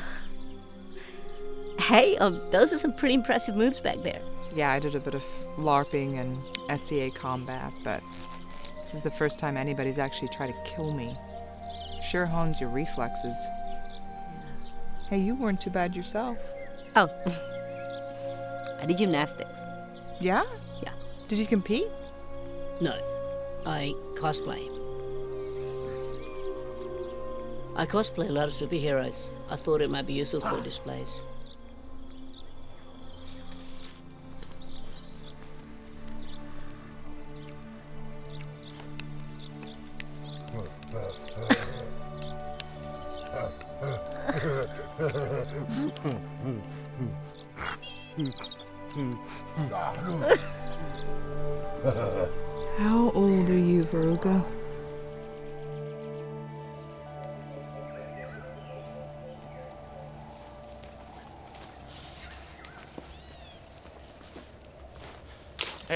hey, um, those are some pretty impressive moves back there. Yeah, I did a bit of LARPing and SCA combat, but this is the first time anybody's actually tried to kill me. Sure hones your reflexes. Hey, you weren't too bad yourself. Oh. I did gymnastics. Yeah? Yeah. Did you compete? No, I cosplay. I cosplay a lot of superheroes. I thought it might be useful for displays.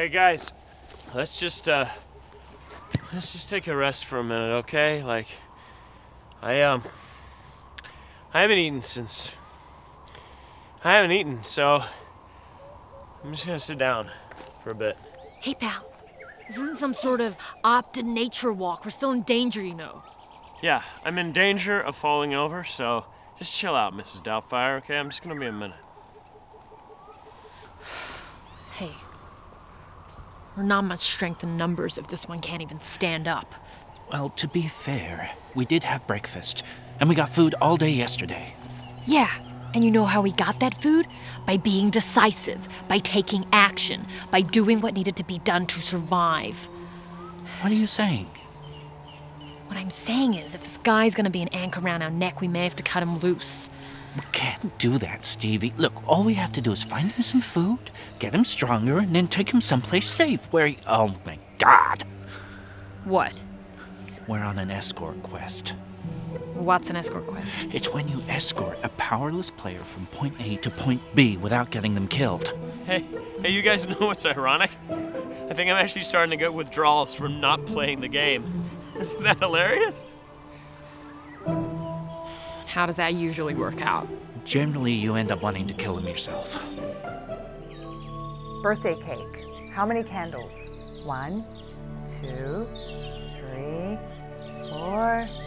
Hey guys, let's just uh let's just take a rest for a minute, okay? Like I um I haven't eaten since I haven't eaten, so I'm just gonna sit down for a bit. Hey, pal. This isn't some sort of opt in nature walk. We're still in danger, you know. Yeah, I'm in danger of falling over, so just chill out, Mrs. Doubtfire, okay? I'm just gonna be a minute. Hey. We're not much strength in numbers if this one can't even stand up. Well, to be fair, we did have breakfast, and we got food all day yesterday. Yeah, and you know how we got that food? By being decisive, by taking action, by doing what needed to be done to survive. What are you saying? What I'm saying is, if this guy's gonna be an anchor around our neck, we may have to cut him loose. We can't do that, Stevie. Look, all we have to do is find him some food, get him stronger, and then take him someplace safe where he. Oh my god! What? We're on an escort quest. What's an escort quest? It's when you escort a powerless player from point A to point B without getting them killed. Hey, hey, you guys know what's ironic? I think I'm actually starting to get withdrawals from not playing the game. Isn't that hilarious? How does that usually work out? Generally, you end up wanting to kill him yourself. Birthday cake. How many candles? One, two, three, four.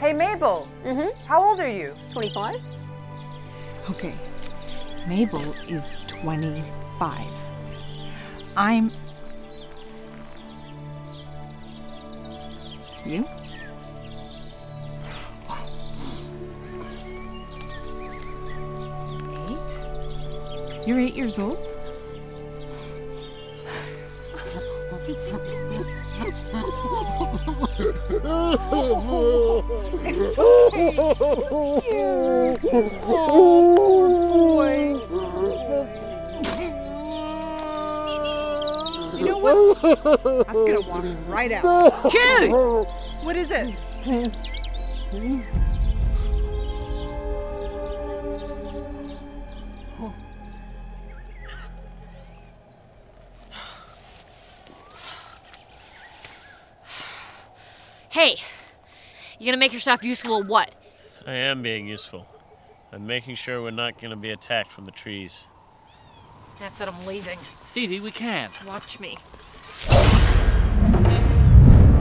Hey, Mabel. Mm-hmm. How old are you? 25. Okay. Mabel is 25. I'm. You? You're eight years old? it's okay. Oh, poor boy. You know what? That's gonna wash right out. Kid! What is it? Make yourself useful or what? I am being useful. I'm making sure we're not going to be attacked from the trees. That's it, I'm leaving. Stevie, we can't. Watch me.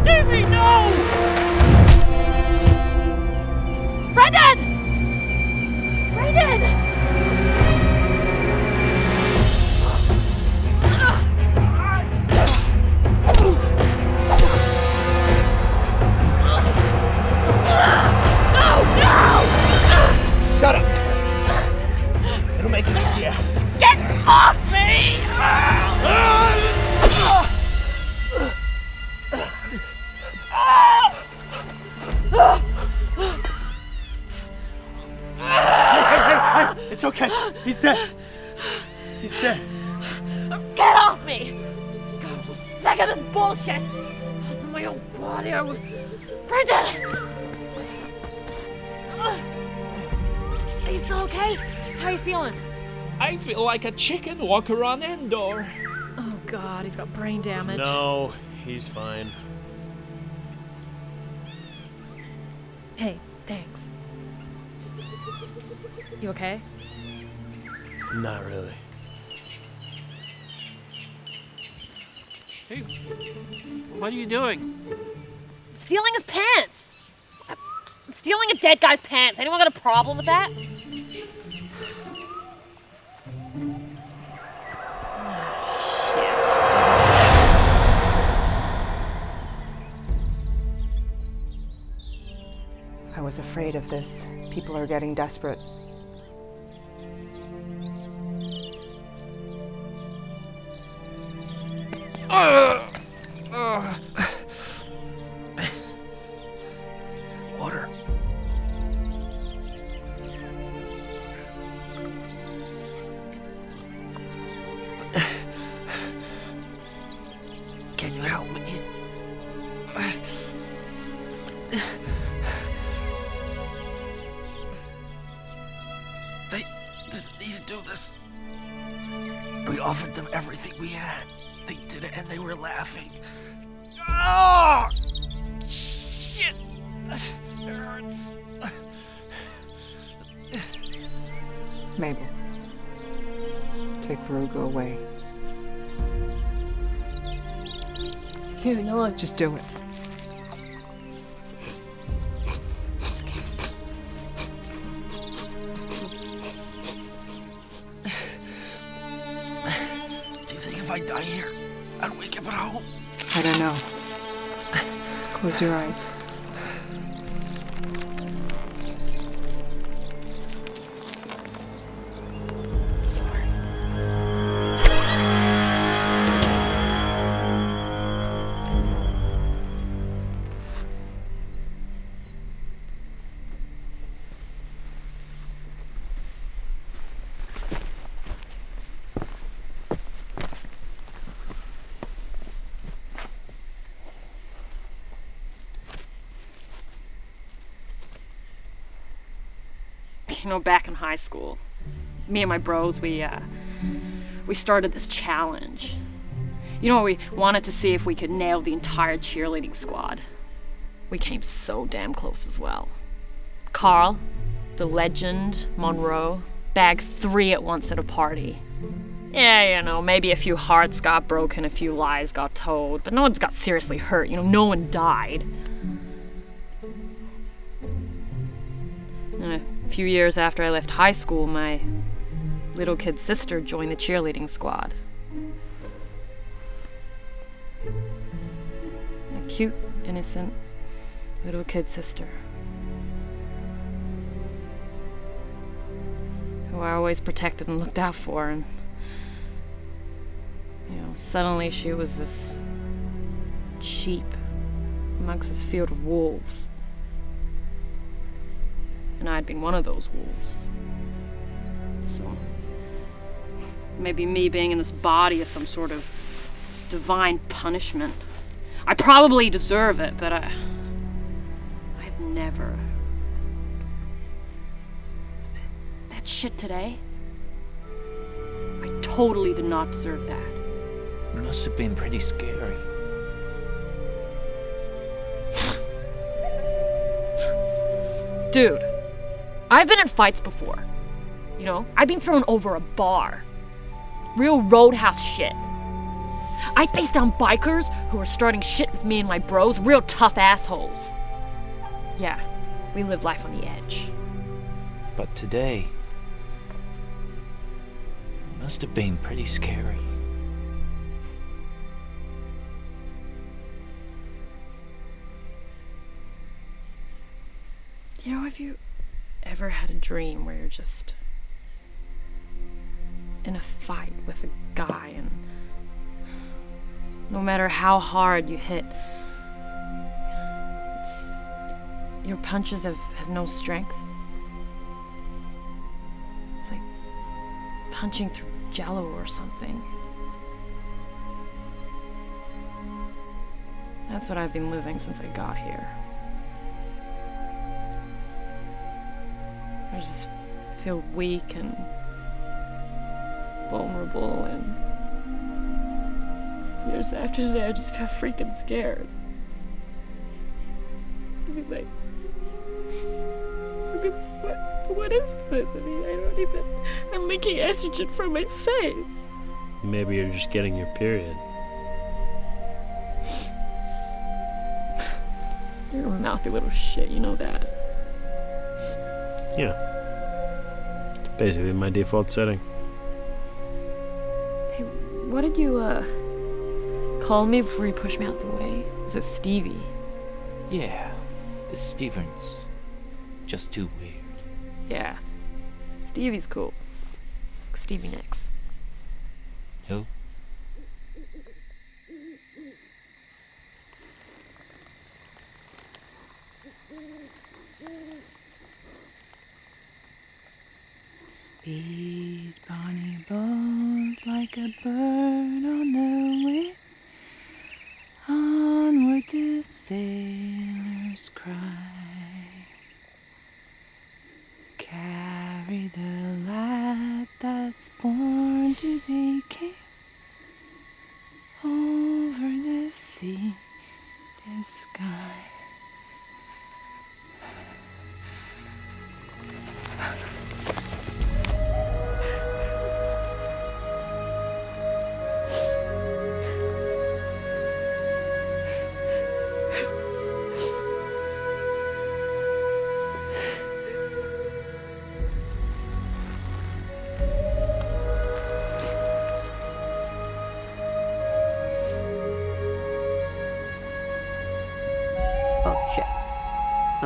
Stevie, no! Brendan! Brendan! It'll make it easier. Get off me! Hey, hey, it's okay. He's dead. He's dead. Get off me! God, I'm so sick of this bullshit! This is my own body. I was. Brendan! Are you still okay? How are you feeling? I feel like a chicken walker on Endor. Oh god, he's got brain damage. No, He's fine. Hey, thanks. You okay? Not really. Hey, what are you doing? Stealing his pants! I'm stealing a dead guy's pants. Anyone got a problem with that? Was afraid of this. People are getting desperate. Water. Do it. Do you think if I die here, I'd wake up at home? I don't know. Close your eyes. Know, back in high school, me and my bros, we uh, we started this challenge. You know, we wanted to see if we could nail the entire cheerleading squad. We came so damn close as well. Carl, the legend, Monroe, bagged three at once at a party. Yeah, you know, maybe a few hearts got broken, a few lies got told, but no one's got seriously hurt. You know, no one died. Few years after I left high school, my little kid sister joined the cheerleading squad. A cute, innocent little kid sister. Who I always protected and looked out for, and you know, suddenly she was this sheep amongst this field of wolves and I'd been one of those wolves. So maybe me being in this body is some sort of divine punishment. I probably deserve it, but I I've never that shit today. I totally did not deserve that. It must have been pretty scary. Dude, I've been in fights before. You know, I've been thrown over a bar. Real roadhouse shit. I faced down bikers who were starting shit with me and my bros, real tough assholes. Yeah, we live life on the edge. But today must have been pretty scary. You know, have you ever had a dream where you're just in a fight with a guy and no matter how hard you hit, your punches have, have no strength? It's like punching through jello or something. That's what I've been living since I got here. I just feel weak and vulnerable and Years after today, I just feel freaking scared. I mean, like, I mean, what, what is this? I mean, I don't even. I'm leaking estrogen from my face. Maybe you're just getting your period. You're a mouthy little shit, you know that. Yeah. It's basically my default setting. Hey, what did you, uh, call me before you pushed me out the way? Is it Stevie? Yeah, it's Stevens. Just too weird. Yeah. Stevie's cool. Stevie Nicks. Who?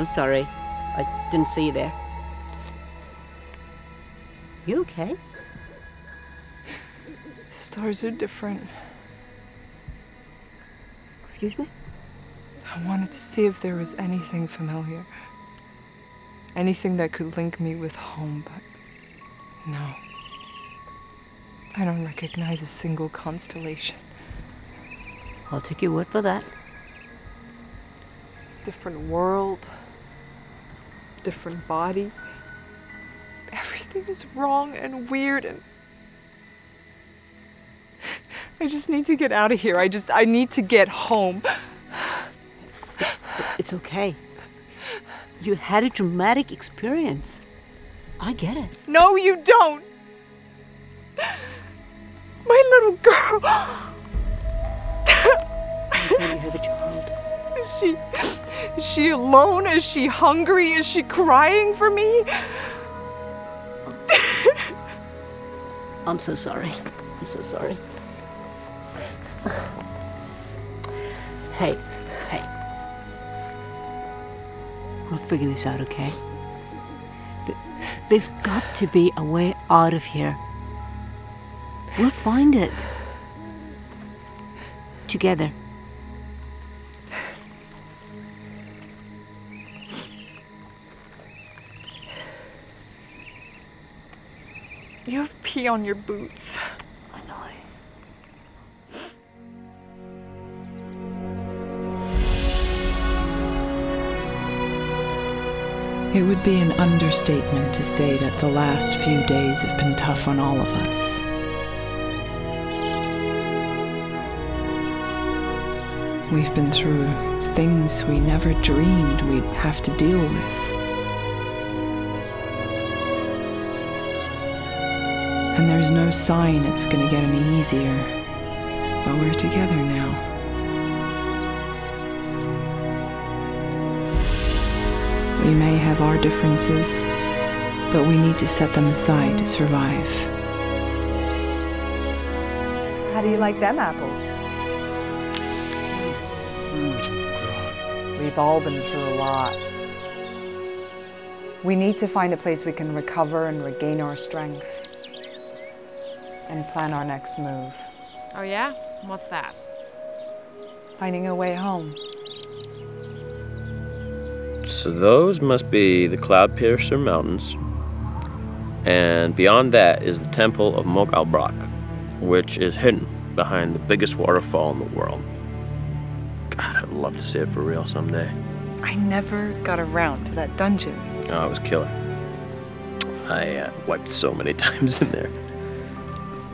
I'm sorry. I didn't see you there. You okay? Stars are different. Excuse me? I wanted to see if there was anything familiar. Anything that could link me with home, but no. I don't recognize a single constellation. I'll take your word for that. Different world, different body. Everything is wrong and weird and. I just need to get out of here. I just. I need to get home. It's okay. You had a traumatic experience. I get it. No, you don't! She alone? Is she hungry? Is she crying for me? I'm so sorry. I'm so sorry. Hey, hey. We'll figure this out, okay? There's got to be a way out of here. We'll find it. Together. Pee on your boots. It would be an understatement to say that the last few days have been tough on all of us. We've been through things we never dreamed we'd have to deal with. And there's no sign it's gonna get any easier. But we're together now. We may have our differences, but we need to set them aside to survive. How do you like them apples? Hmm. We've all been through a lot. We need to find a place we can recover and regain our strength. And plan our next move. Oh, yeah? What's that? Finding a way home. So those must be the Cloud Piercer Mountains. And beyond that is the Temple of Mok Albrak, which is hidden behind the biggest waterfall in the world. God, I'd love to see it for real someday. I never got around to that dungeon. Oh, it was killer. I uh, wiped so many times in there.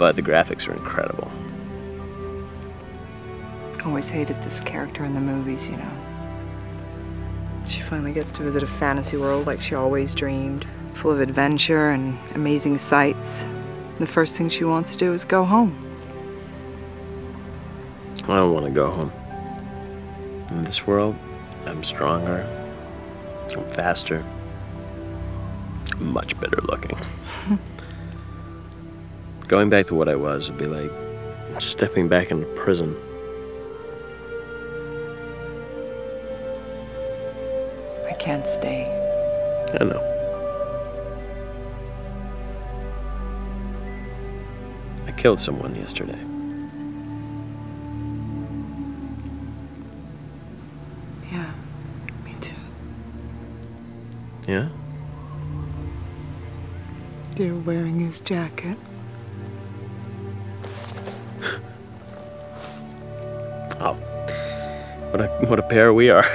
But the graphics are incredible. Always hated this character in the movies, you know. She finally gets to visit a fantasy world like she always dreamed, full of adventure and amazing sights. The first thing she wants to do is go home. I don't want to go home. In this world, I'm stronger, I'm faster, I'm much better looking. Going back to what I was would be like stepping back into prison. I can't stay. I know. I killed someone yesterday. Yeah, me too. Yeah? You're wearing his jacket. What a what a pair we are.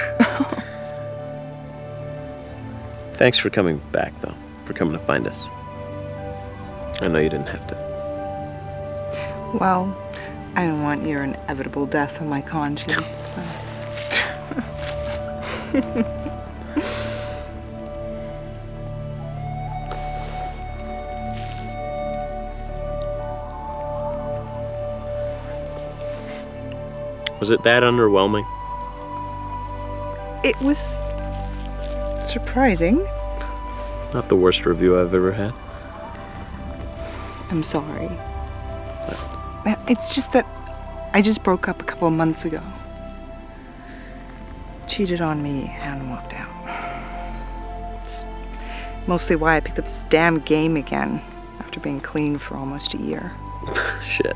Thanks for coming back though. For coming to find us. I know you didn't have to. Well, I don't want your inevitable death on my conscience. so. Was it that underwhelming? It was surprising. Not the worst review I've ever had. I'm sorry. It's just that I just broke up a couple of months ago. Cheated on me and walked out. It's mostly why I picked up this damn game again after being clean for almost a year. Shit.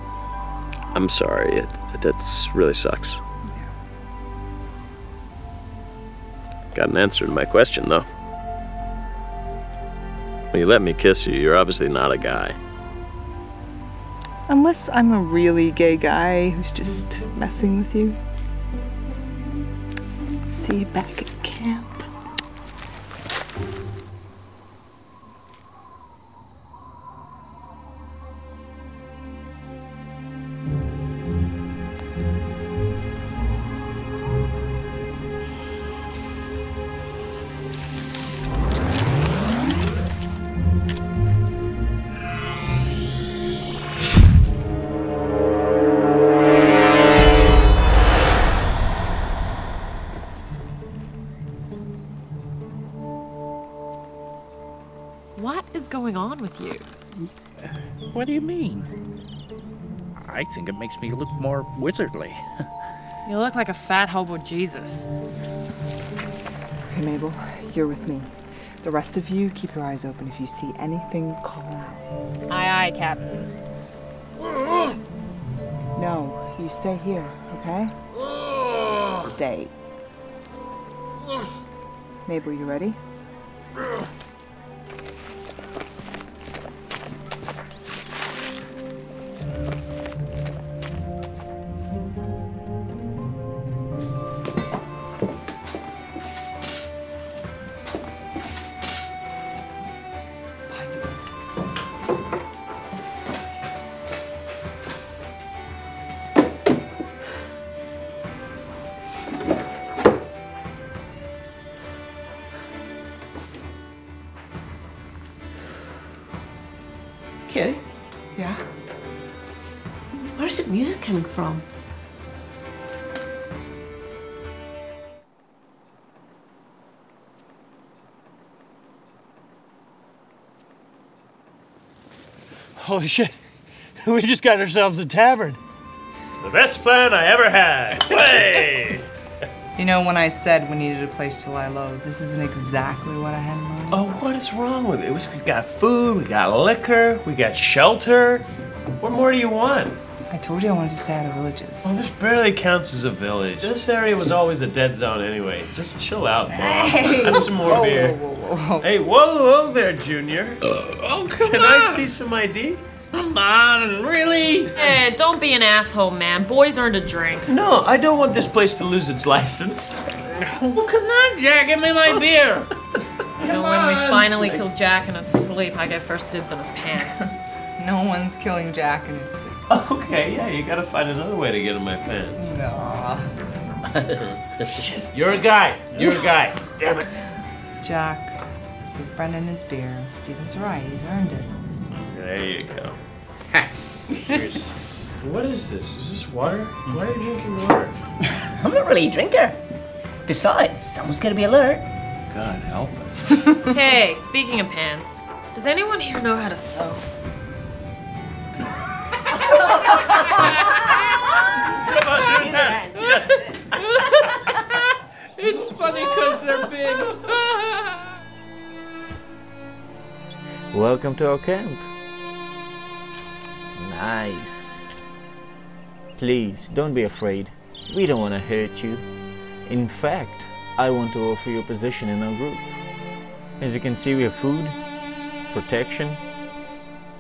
I'm sorry. It, that's really sucks. Got an answer to my question, though. When you let me kiss you, you're obviously not a guy. Unless I'm a really gay guy who's just messing with you. See you back I think it makes me look more wizardly. You look like a fat hobo Jesus. Okay, Mabel, you're with me. The rest of you, keep your eyes open. If you see anything, call out. Aye, aye, Captain. No, you stay here, okay? Stay. Mabel, you ready? From? Holy shit. We just got ourselves a tavern. The best plan I ever had. Way! You know, when I said we needed a place to lie low, this isn't exactly what I had in mind. Oh, what is wrong with it? We got food, we got liquor, we got shelter. What more do you want? I told you I wanted to stay out of villages. Well, this barely counts as a village. This area was always a dead zone anyway. Just chill out, Bob. Hey! Have some more Whoa, beer. whoa, whoa, whoa. Hey, whoa, whoa there, Junior. Oh, come Can on. I see some ID? Come on, really? Hey, don't be an asshole, man. Boys earned a drink. No, I don't want this place to lose its license. Well, come on, Jack, give me my beer. You know, when we finally kill Jack in his sleep, I get first dibs on his pants. No one's killing Jack in his sleep. Okay, yeah, you gotta find another way to get in my pants. Shit, you're a guy. You're a guy. Damn it. Jack, give Brendan his beer. Steven's right, he's earned it. There you go. what is this? Is this water? Hmm. Why are you drinking water? I'm not really a drinker. Besides, someone's gonna be alert. God help us. Hey, speaking of pants, does anyone here know how to sew? It's funny because they're big. Welcome to our camp. Nice. Please, don't be afraid. We don't want to hurt you. In fact, I want to offer you a position in our group. As you can see, we have food, protection.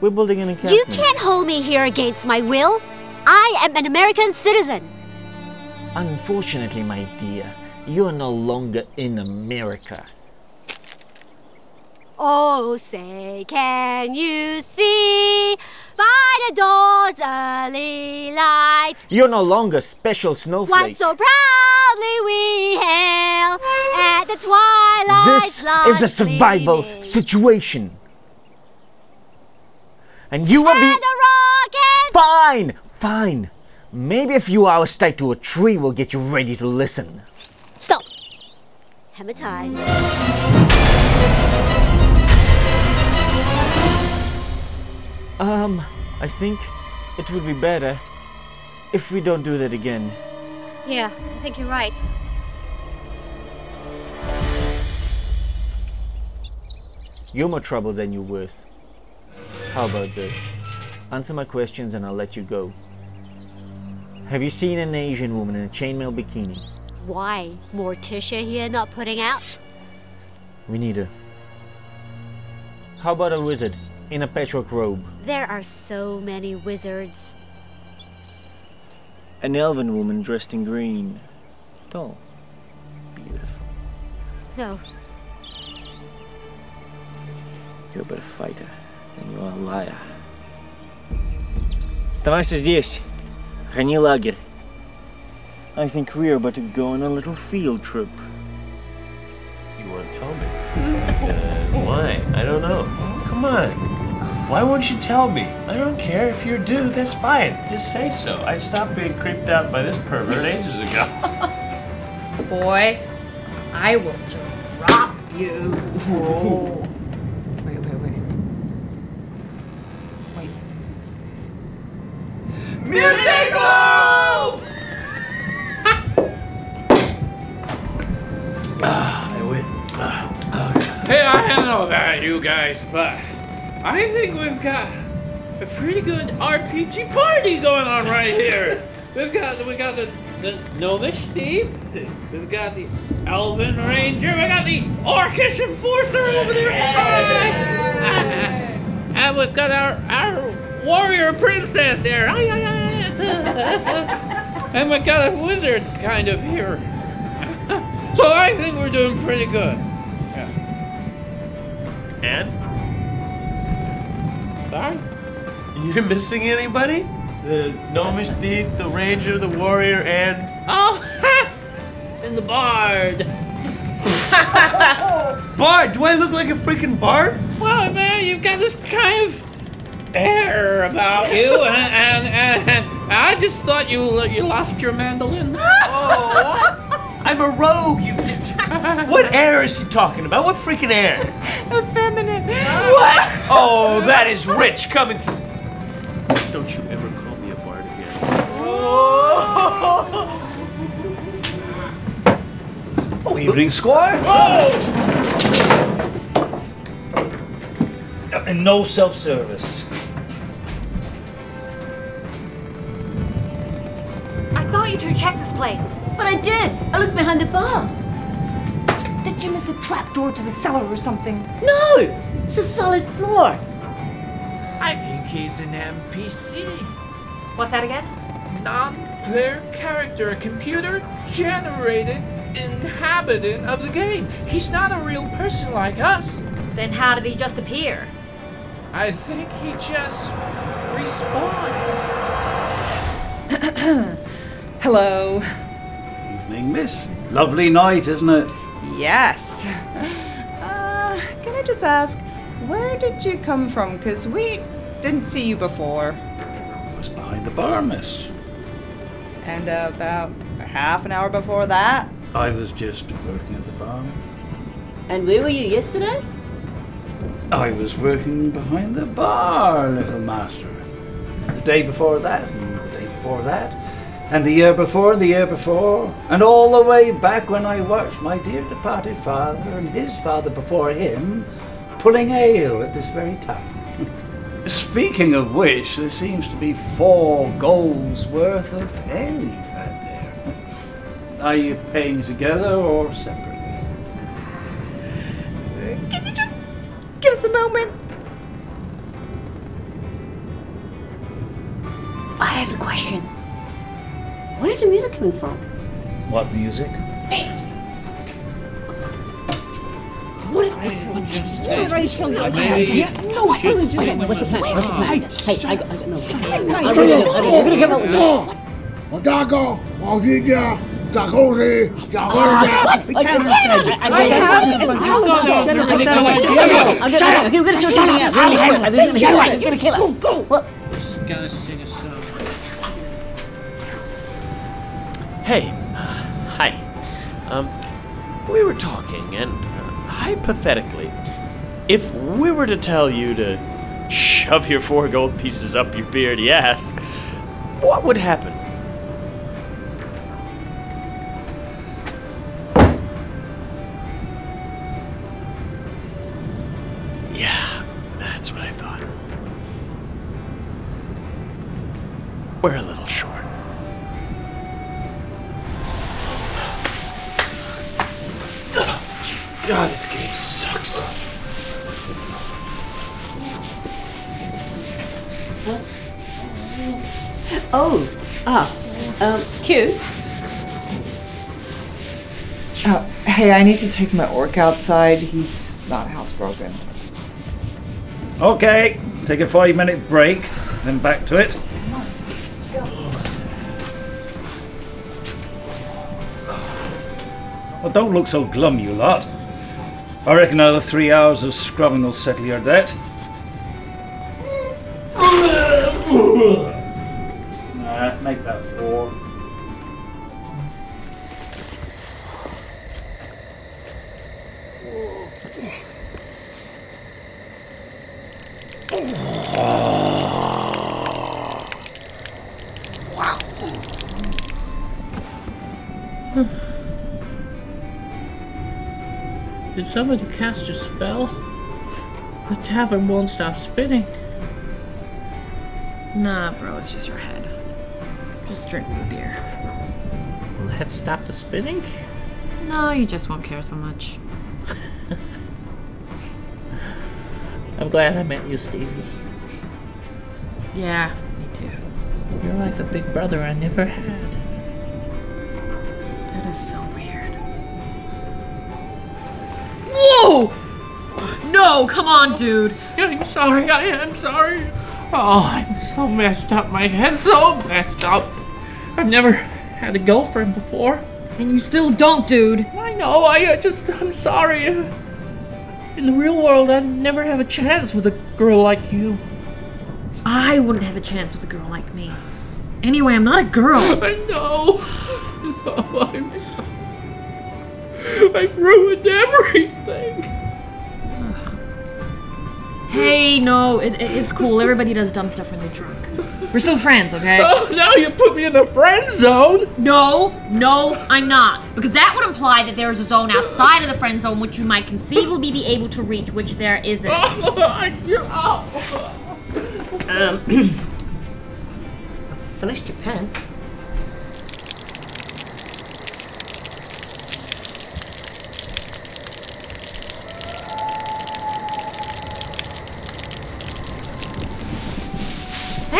We're building an You can't hold me here against my will. I am an American citizen. Unfortunately, my dear, you're no longer in America. Oh, say, can you see by the dawn's early light You're no longer special what snowflake. so proudly we hail at the twilight's This light is a survival situation. And you will be the rockets fine, fine. Maybe a few hours tied to a tree will get you ready to listen. Stop. Hammer time. Um, I think it would be better if we don't do that again. Yeah, I think you're right. You're more trouble than you're worth. How about this? Answer my questions and I'll let you go. Have you seen an Asian woman in a chainmail bikini? Why? Morticia here not putting out? We need her. How about a wizard in a patchwork robe? There are so many wizards. An elven woman dressed in green. Tall. Beautiful. No. You're a better fighter than you are a liar. Оставайся здесь. Храни лагерь. I think we're about to go on a little field trip. You want to tell me? Uh, why? I don't know. Come on. Why won't you tell me? I don't care. If you're a dude, that's fine. Just say so. I stopped being creeped out by this pervert ages ago. Boy, I will drop you. Wait, Music Globe! Ah, I win. Ah, Hey, I don't know about you guys, but I think we've got a pretty good RPG party going on right here. We've got we got the the gnomish thief, we've got the elven ranger, we got the orcish enforcer over there, and we've got our our warrior princess there, Ay, ay, ay. and we got a wizard kind of here. so I think we're doing pretty good. Yeah. And? Sorry? You're missing anybody? The gnomish thief, the ranger, the warrior, and Oh, and the bard. bard. Do I look like a freaking bard? Well, man, you've got this kind of air about you, and and, and, I just thought you you lost your mandolin. Oh, what? I'm a rogue, you. what air is he talking about? What freaking air? Effeminate. What? Oh, that is rich coming from. Don't you ever call me a bard again. Oh, oh evening, Squire. Oh. And no self-service. I thought you two checked this place. But I did. I looked behind the bar. Did you miss a trapdoor to the cellar or something? No, it's a solid floor. I think he's an NPC. What's that again? Non-player character, a computer-generated inhabitant of the game. He's not a real person like us. Then how did he just appear? I think he just Respawned. Hello. Evening, miss. Lovely night, isn't it? Yes. Uh, can I just ask, where did you come from? Because we didn't see you before. I was behind the bar, miss. And about half an hour before that? I was just working at the bar. And where were you yesterday? I was working behind the bar, little master. The day before that, and the day before that, and the year before, and the year before, and all the way back when I watched my dear departed father and his father before him pulling ale at this very tavern. Speaking of which, there seems to be four goals worth of ale you've had there. Are you paying together or separately? moment? I have a question. Where is the music coming from? What music? What, what, what the What is this? No idea. No, I really just... Okay, what's the plan? What's the plan? Hey, Hey! got... I. No. I'm gonna... I'm. I'm gonna... I'm gonna... I'm. I'm gonna... 狗日，We can't understand you. I gotta put that away. Shut up. We're gonna start shouting out. Really quick. This is gonna kill us. It's gonna kill us. Go, go. What? Just gotta sing a song. Hey, uh, hi. Um, we were talking, and uh, hypothetically, if we were to tell you to shove your four gold pieces up your beardy ass, what would happen? I need to take my orc outside. He's not housebroken. Okay, take a five minute break, then back to it. Well, don't look so glum, you lot. I reckon another three hours of scrubbing will settle your debt. Did somebody cast a spell? The tavern won't stop spinning. Nah, bro, it's just your head. Just drink the beer. Will that stop the spinning? No, you just won't care so much. I'm glad I met you, Stevie. Yeah, me too. You're like the big brother I never had. That is so weird. Whoa! No, come on, dude. I'm sorry, I am sorry. Oh, I'm so messed up. My head's so messed up. I've never had a girlfriend before. And you still don't, dude. I know, I just, I'm sorry. In the real world, I'd never have a chance with a girl like you. I wouldn't have a chance with a girl like me. Anyway, I'm not a girl. I know. No, I'm, I ruined everything. Hey, no, it, it- it's cool. Everybody does dumb stuff when they're drunk. We're still friends, okay? Oh, now you put me in the friend zone. No, no, I'm not. Because that would imply that there's a zone outside of the friend zone which you might conceivably be able to reach, which there isn't. Um, finished your pants.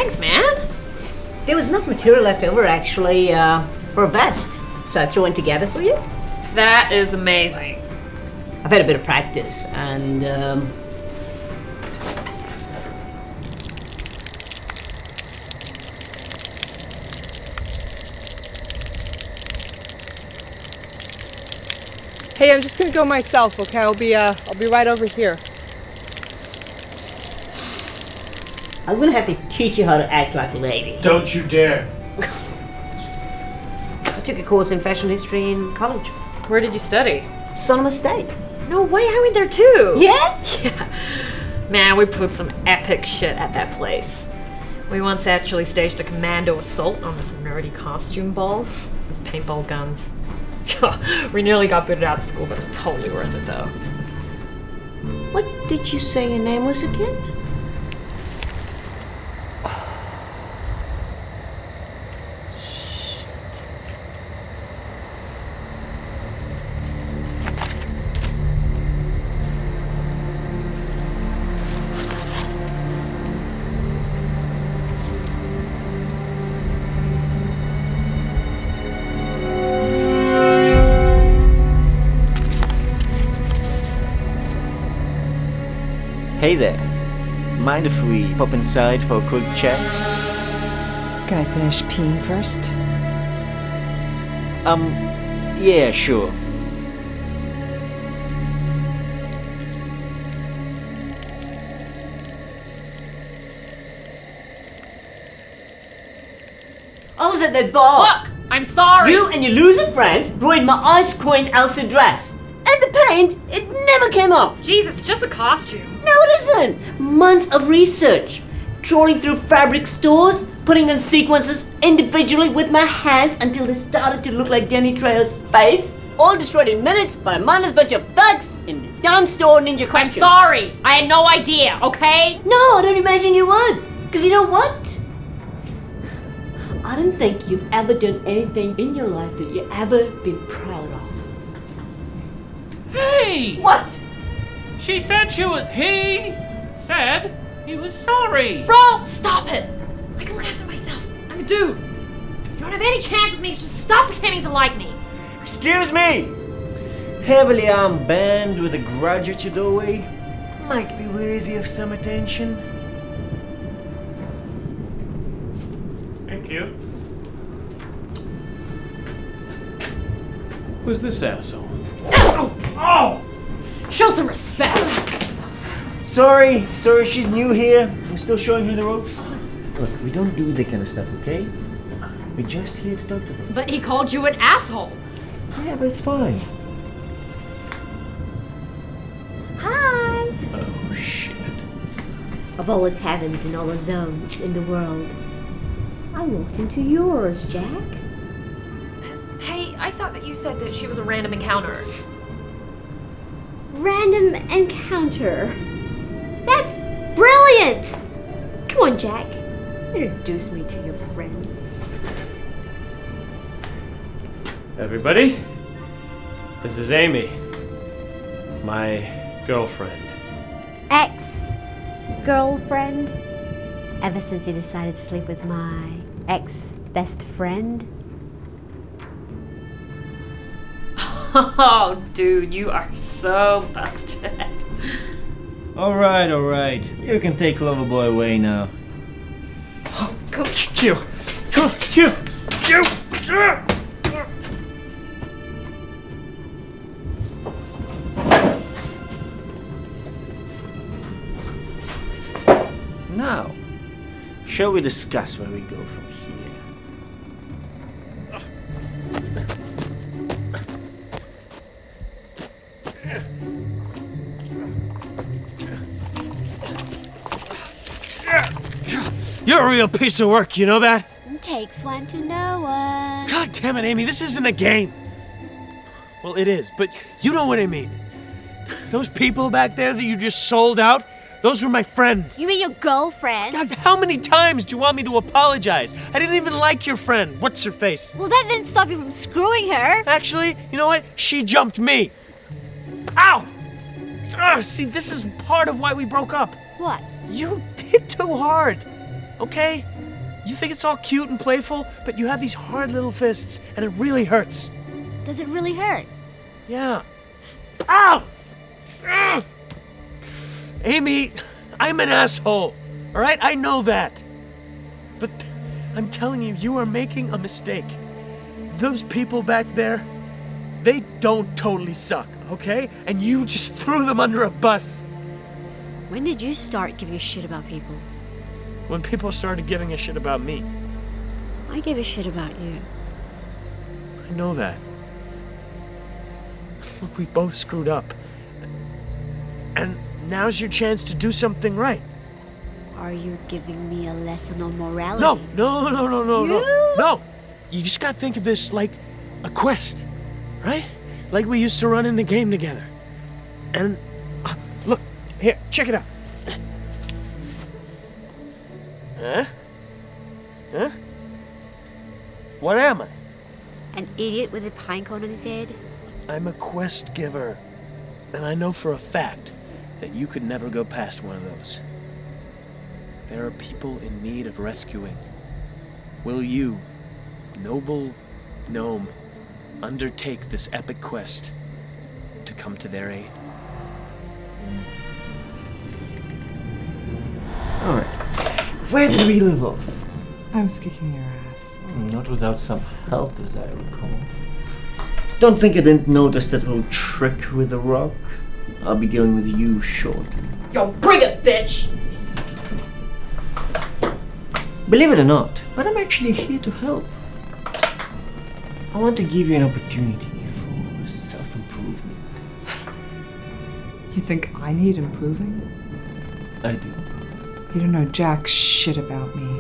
Thanks, man. There was enough material left over, actually, uh, for a vest. So I threw one together for you. That is amazing. I've had a bit of practice, and. Um, Hey, I'm just gonna go myself, okay? I'll be uh, I'll be right over here. I'm gonna have to teach you how to act like a lady. Don't you dare. I took a course in fashion history in college. Where did you study? Sonoma State. No way, I went there too. Yeah? Yeah. Man, we put some epic shit at that place. We once actually staged a commando assault on this nerdy costume ball with paintball guns. we nearly got booted out of school, but it was totally worth it though. What did you say your name was again? If we pop inside for a quick chat? Can I finish peeing first? Um, yeah, sure. I was at that bar. Look, I'm sorry. You and your loser friends ruined my ice queen Elsa dress. It never came off. Jesus, it's just a costume. No, it isn't. Months of research. Trawling through fabric stores, putting in sequences individually with my hands until they started to look like Danny Trejo's face. All destroyed in minutes by a mindless bunch of thugs in the dumb store ninja costume. I'm sorry. I had no idea, okay? No, I don't imagine you would. Because you know what? I don't think you've ever done anything in your life that you've ever been proud of. Hey! What? She said she was. He said he was sorry. Bro, stop it. I can look after myself. I'm a dude. You don't have any chance with me, so just stop pretending to like me. Excuse me! Heavily armed band with a grudge at your doorway might be worthy of some attention. Thank you. Who's this asshole? Oh! Show some respect. Sorry, sorry, she's new here. I'm still showing her the ropes. Look, we don't do that kind of stuff, okay? We're just here to talk to them. But he called you an asshole. Yeah, but it's fine. Hi! Oh, shit. Of all the taverns and all the zones in the world, I walked into yours, Jack. Hey, I thought that you said that she was a random encounter. Random encounter. That's brilliant! Come on, Jack. Introduce me to your friends. Everybody, this is Amy, my girlfriend. Ex girlfriend. Ever since you decided to sleep with my ex best friend. Oh, dude, you are so busted. Alright, alright. You can take Loverboy away now. Come, Q. Come on. Q. Now, shall we discuss where we go from here? You're a real piece of work, you know that? Takes one to know one. God damn it, Amy, this isn't a game. Well, it is, but you know what I mean. Those people back there that you just sold out, those were my friends. You mean your girlfriend? God, how many times do you want me to apologize? I didn't even like your friend. What's her face? Well, that didn't stop you from screwing her. Actually, you know what? She jumped me. Ow! Ugh, see, this is part of why we broke up. What? You hit too hard, okay? You think it's all cute and playful, but you have these hard little fists, and it really hurts. Does it really hurt? Yeah. Ow! Ugh. Amy, I'm an asshole. All right, I know that. But I'm telling you, you are making a mistake. Those people back there, They don't totally suck, okay? And you just threw them under a bus. When did you start giving a shit about people? When people started giving a shit about me. I give a shit about you. I know that. Look, we both screwed up. And now's your chance to do something right. Are you giving me a lesson on morality? No, no, no, no, no, no. No! You just gotta think of this like a quest, right? Like we used to run in the game together. And uh, look, here, check it out. Huh? Huh? What am I? An idiot with a pine cone on his head? I'm a quest giver. And I know for a fact that you could never go past one of those. There are people in need of rescuing. Will you, noble gnome, undertake this epic quest to come to their aid? Where did we leave off? I was kicking your ass. Not without some help, as I recall. Don't think I didn't notice that little trick with the rock. I'll be dealing with you shortly. Yo, bring it, bitch! Believe it or not, but I'm actually here to help. I want to give you an opportunity for self improvement. You think I need improving? I do. You don't know jack shit about me.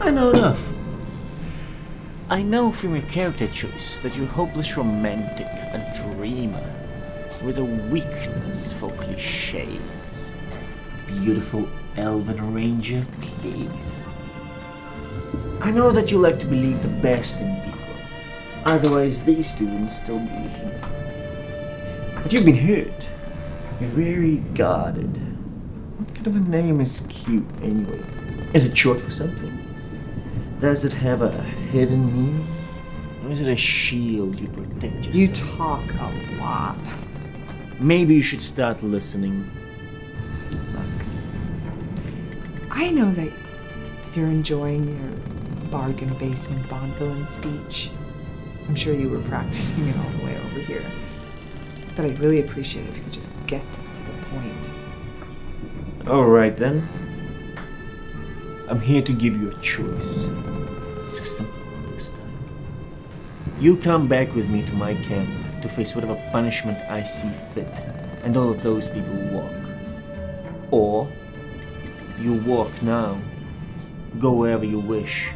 I know enough. I know from your character choice that you're hopeless romantic, a dreamer, with a weakness for cliches. Beautiful elven ranger, please. I know that you like to believe the best in people. Otherwise, these two wouldn't still be here. But you've been hurt. You're very guarded. What kind of a name is cute, anyway? Is it short for something? Does it have a hidden meaning? Or is it a shield you protect yourself? You talk a lot. Maybe you should start listening. Look, I know that you're enjoying your bargain basement Bond villain speech. I'm sure you were practicing it all the way over here. But I'd really appreciate it if you could just get to the point. Alright then. I'm here to give you a choice. It's a simple one this time. You come back with me to my camp to face whatever punishment I see fit, and all of those people walk. Or you walk now, go wherever you wish.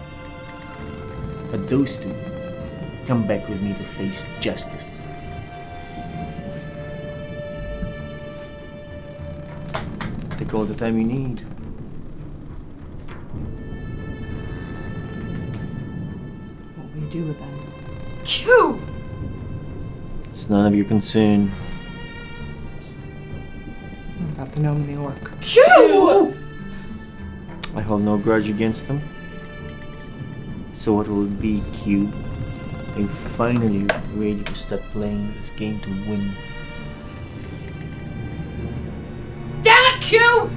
But those two come back with me to face justice. Take all the time you need. Do with them? Q! It's none of your concern. What about the gnome and the orc? Q! I hold no grudge against them. So what will it be, Q? Are you finally ready to start playing this game to win? Damn it, Q!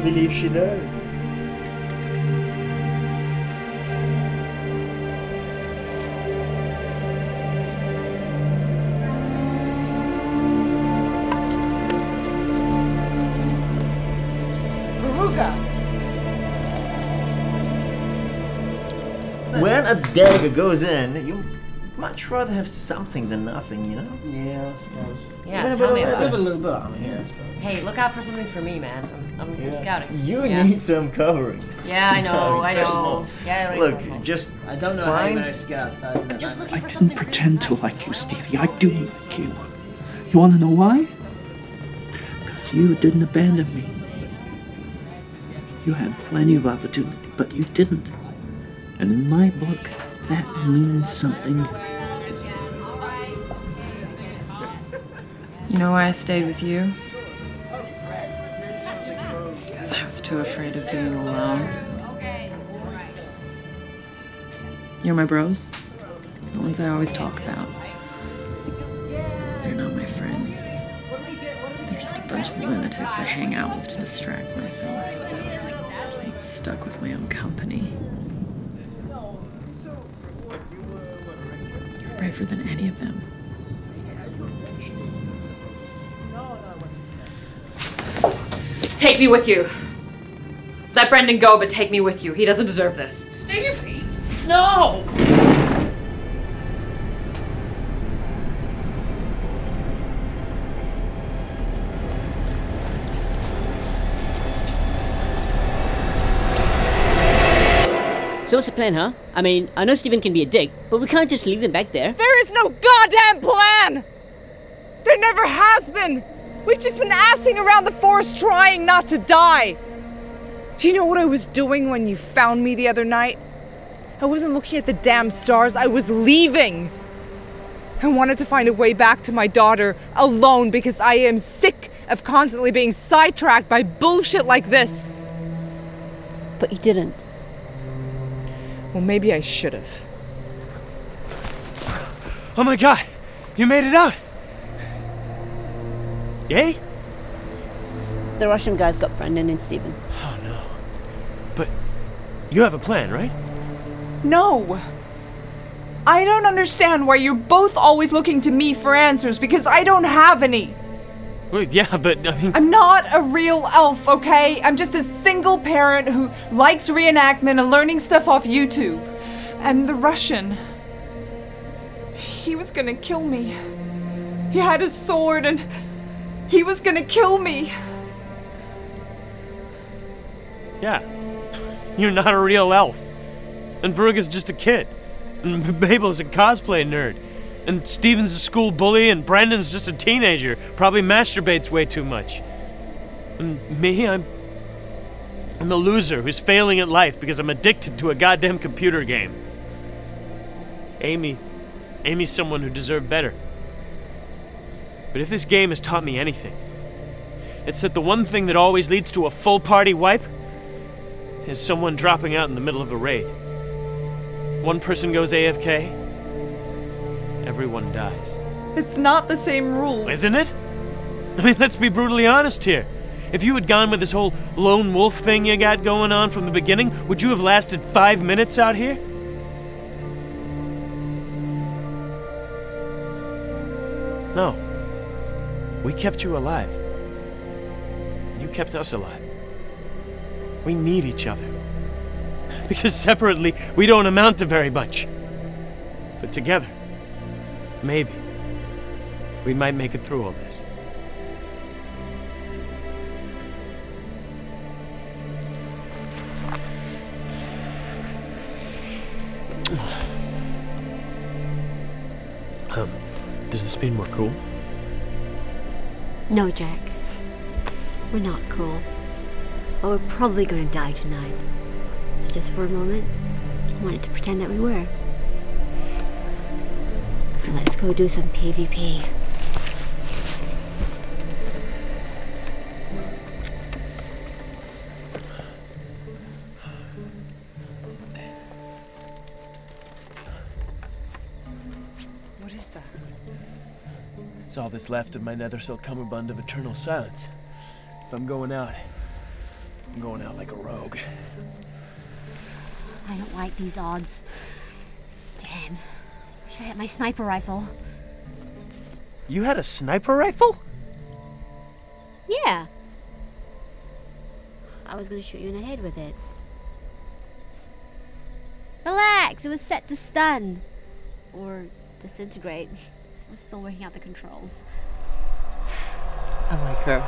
Believe she does. When a dagger goes in, you much rather have something than nothing, you know? Yeah, I suppose. Yeah, Even a tell bit me of- about a little bit on here, Hey, look out for something for me, man. I'm, I'm, I'm Yeah. scouting. You yeah. need some covering. Yeah, I know, I know. Yeah, I know. Look, just I don't know how you find- managed to get outside. I'm just looking for Didn't pretend to like you, Stevie. I do like you. You want to know why? Because you didn't abandon me. You had plenty of opportunity, but you didn't. And in my book, that means something. You know why I stayed with you? Because I was too afraid of being alone. You're my bros, the ones I always talk about. They're not my friends. They're just a bunch of lunatics I hang out with to distract myself. So I'm stuck with my own company. You're braver than any of them. Take me with you. Let Brendan go, but take me with you. He doesn't deserve this. Stevie! No! So what's the plan, huh? I mean, I know Stephen can be a dick, but we can't just leave them back there. There is no goddamn plan! There never has been! We've just been assing around the forest trying not to die! Do you know what I was doing when you found me the other night? I wasn't looking at the damn stars, I was leaving! I wanted to find a way back to my daughter alone because I am sick of constantly being sidetracked by bullshit like this. But you didn't. Well, maybe I should have. Oh my god, you made it out! Yay? The Russian guys got Brendan and Stephen. Oh no. But you have a plan, right? No! I don't understand why you're both always looking to me for answers because I don't have any. Well, yeah, but I mean. I'm not a real elf, okay? I'm just a single parent who likes reenactment and learning stuff off YouTube. And the Russian. He was gonna kill me. He had his sword and he was gonna kill me. Yeah. You're not a real elf. And Verga's just a kid. And Babel's a cosplay nerd. And Stephen's a school bully, and Brandon's just a teenager. Probably masturbates way too much. And me, I'm. I'm a loser who's failing at life because I'm addicted to a goddamn computer game. Amy. Amy's someone who deserved better. But if this game has taught me anything, it's that the one thing that always leads to a full party wipe is someone dropping out in the middle of a raid. One person goes AFK, everyone dies. It's not the same rules. Isn't it? I mean, let's be brutally honest here. If you had gone with this whole lone wolf thing you got going on from the beginning, would you have lasted five minutes out here? No. We kept you alive. You kept us alive. We need each other. Because separately, we don't amount to very much. But together, maybe, we might make it through all this. Um, does this mean we're cool? No, Jack. We're not cool. But we're probably gonna die tonight. So just for a moment, I wanted to pretend that we were. Let's go do some PvP. Left of my nether silk cummerbund of eternal silence. If I'm going out, I'm going out like a rogue. I don't like these odds. Damn. Wish I had my sniper rifle. You had a sniper rifle? Yeah. I was gonna shoot you in the head with it. Relax, it was set to stun. Or disintegrate. I was still working out the controls. I like her.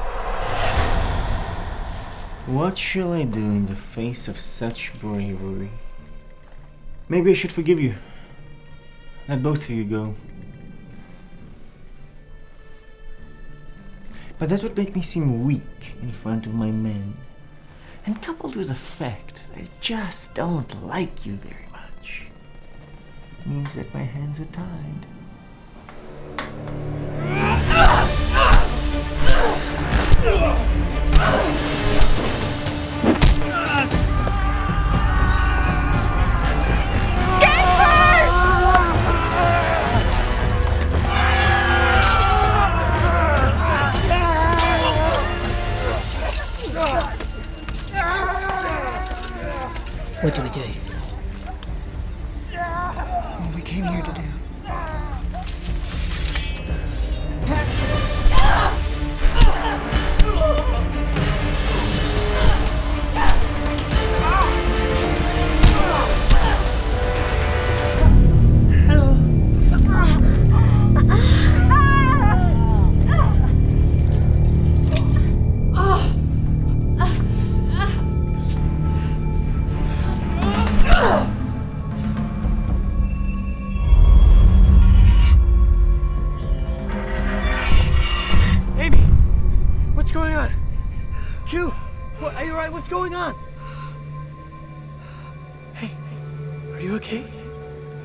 What shall I do in the face of such bravery? Maybe I should forgive you. Let both of you go. But that would make me seem weak in front of my men. And coupled with the fact that I just don't like you very much, means that my hands are tied. What do we do?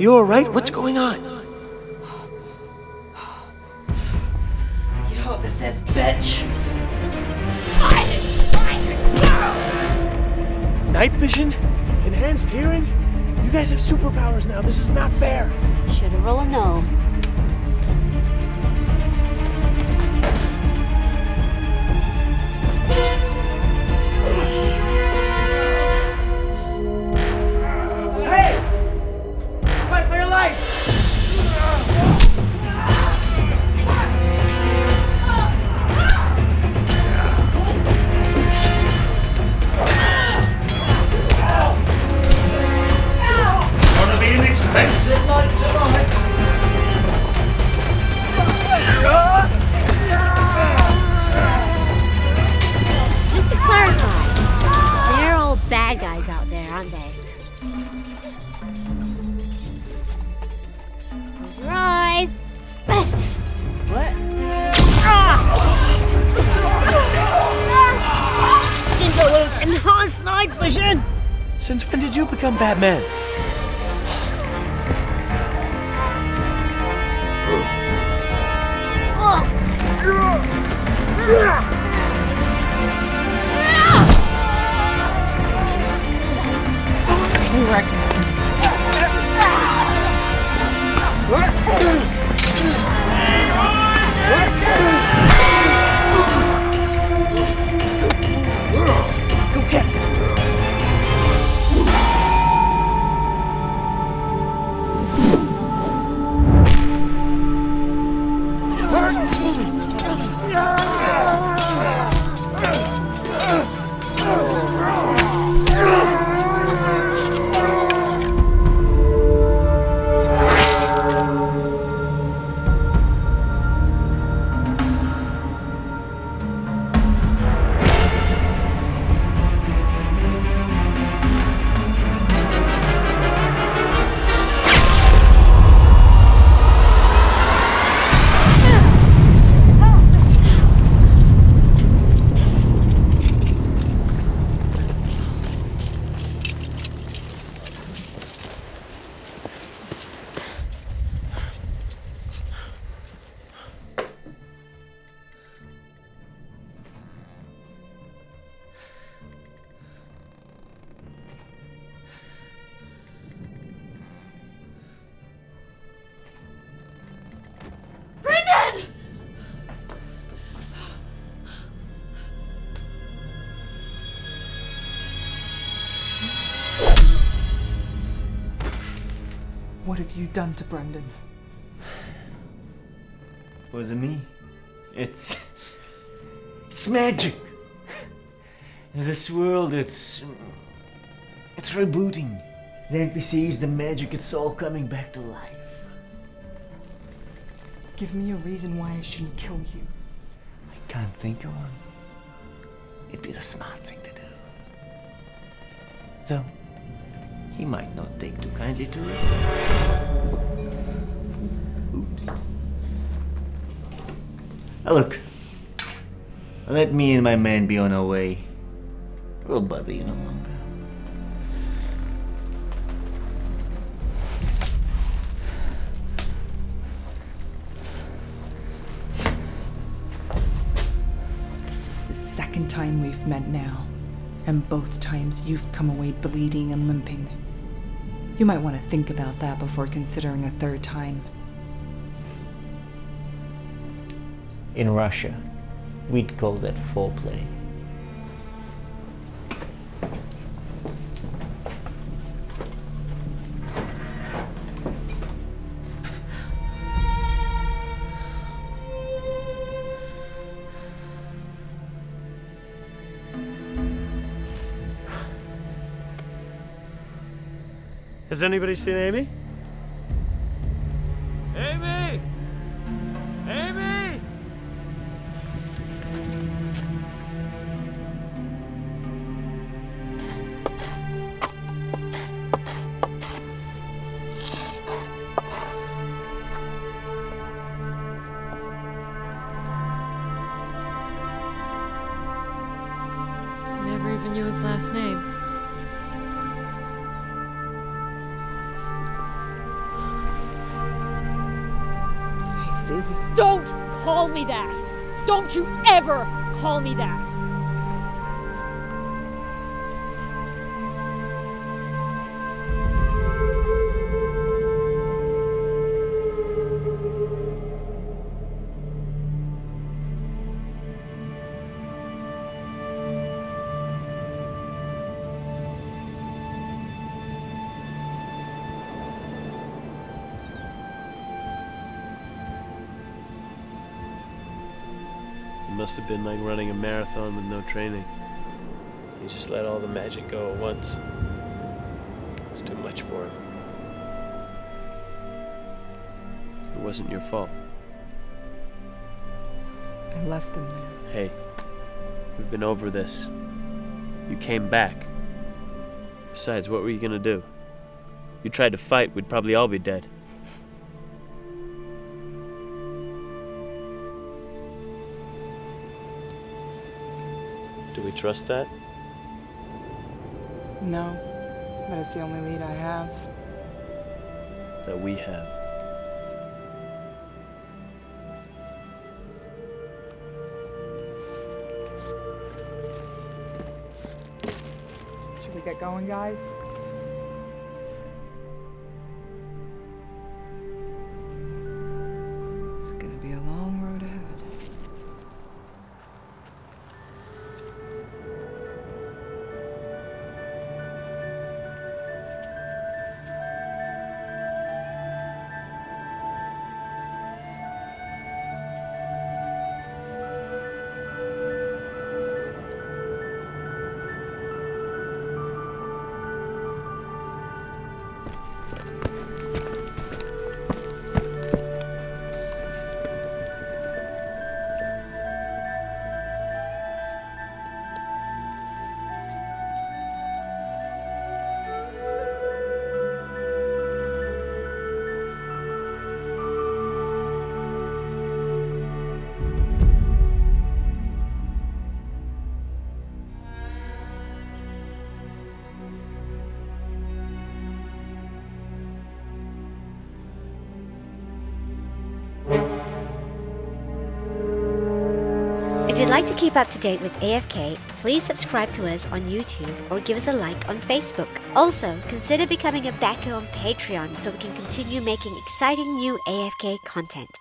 You alright? What's going on? Done to Brendan? Was it me. It's. It's magic. This world, it's. It's rebooting. The NPCs, the magic, it's all coming back to life. Give me a reason why I shouldn't kill you. I can't think of one. It'd be the smart thing to do. Though, he might not take too kindly to it. Oops. Now look, let me and my man be on our way. We'll bother you no longer. This is the second time we've met now, and both times you've come away bleeding and limping. You might want to think about that before considering a third time. In Russia, we'd call that foreplay. Has anybody seen Amy? Have been like running a marathon with no training. He just let all the magic go at once. It's too much for him. It wasn't your fault. I left them there. Hey, we've been over this. You came back. Besides, what were you gonna do? You tried to fight, we'd probably all be dead. Trust that? No, but it's the only lead I have. That we have. Should we get going, guys? Like to keep up to date with AFK, please subscribe to us on YouTube or give us a like on Facebook. Also, consider becoming a backer on Patreon so we can continue making exciting new AFK content.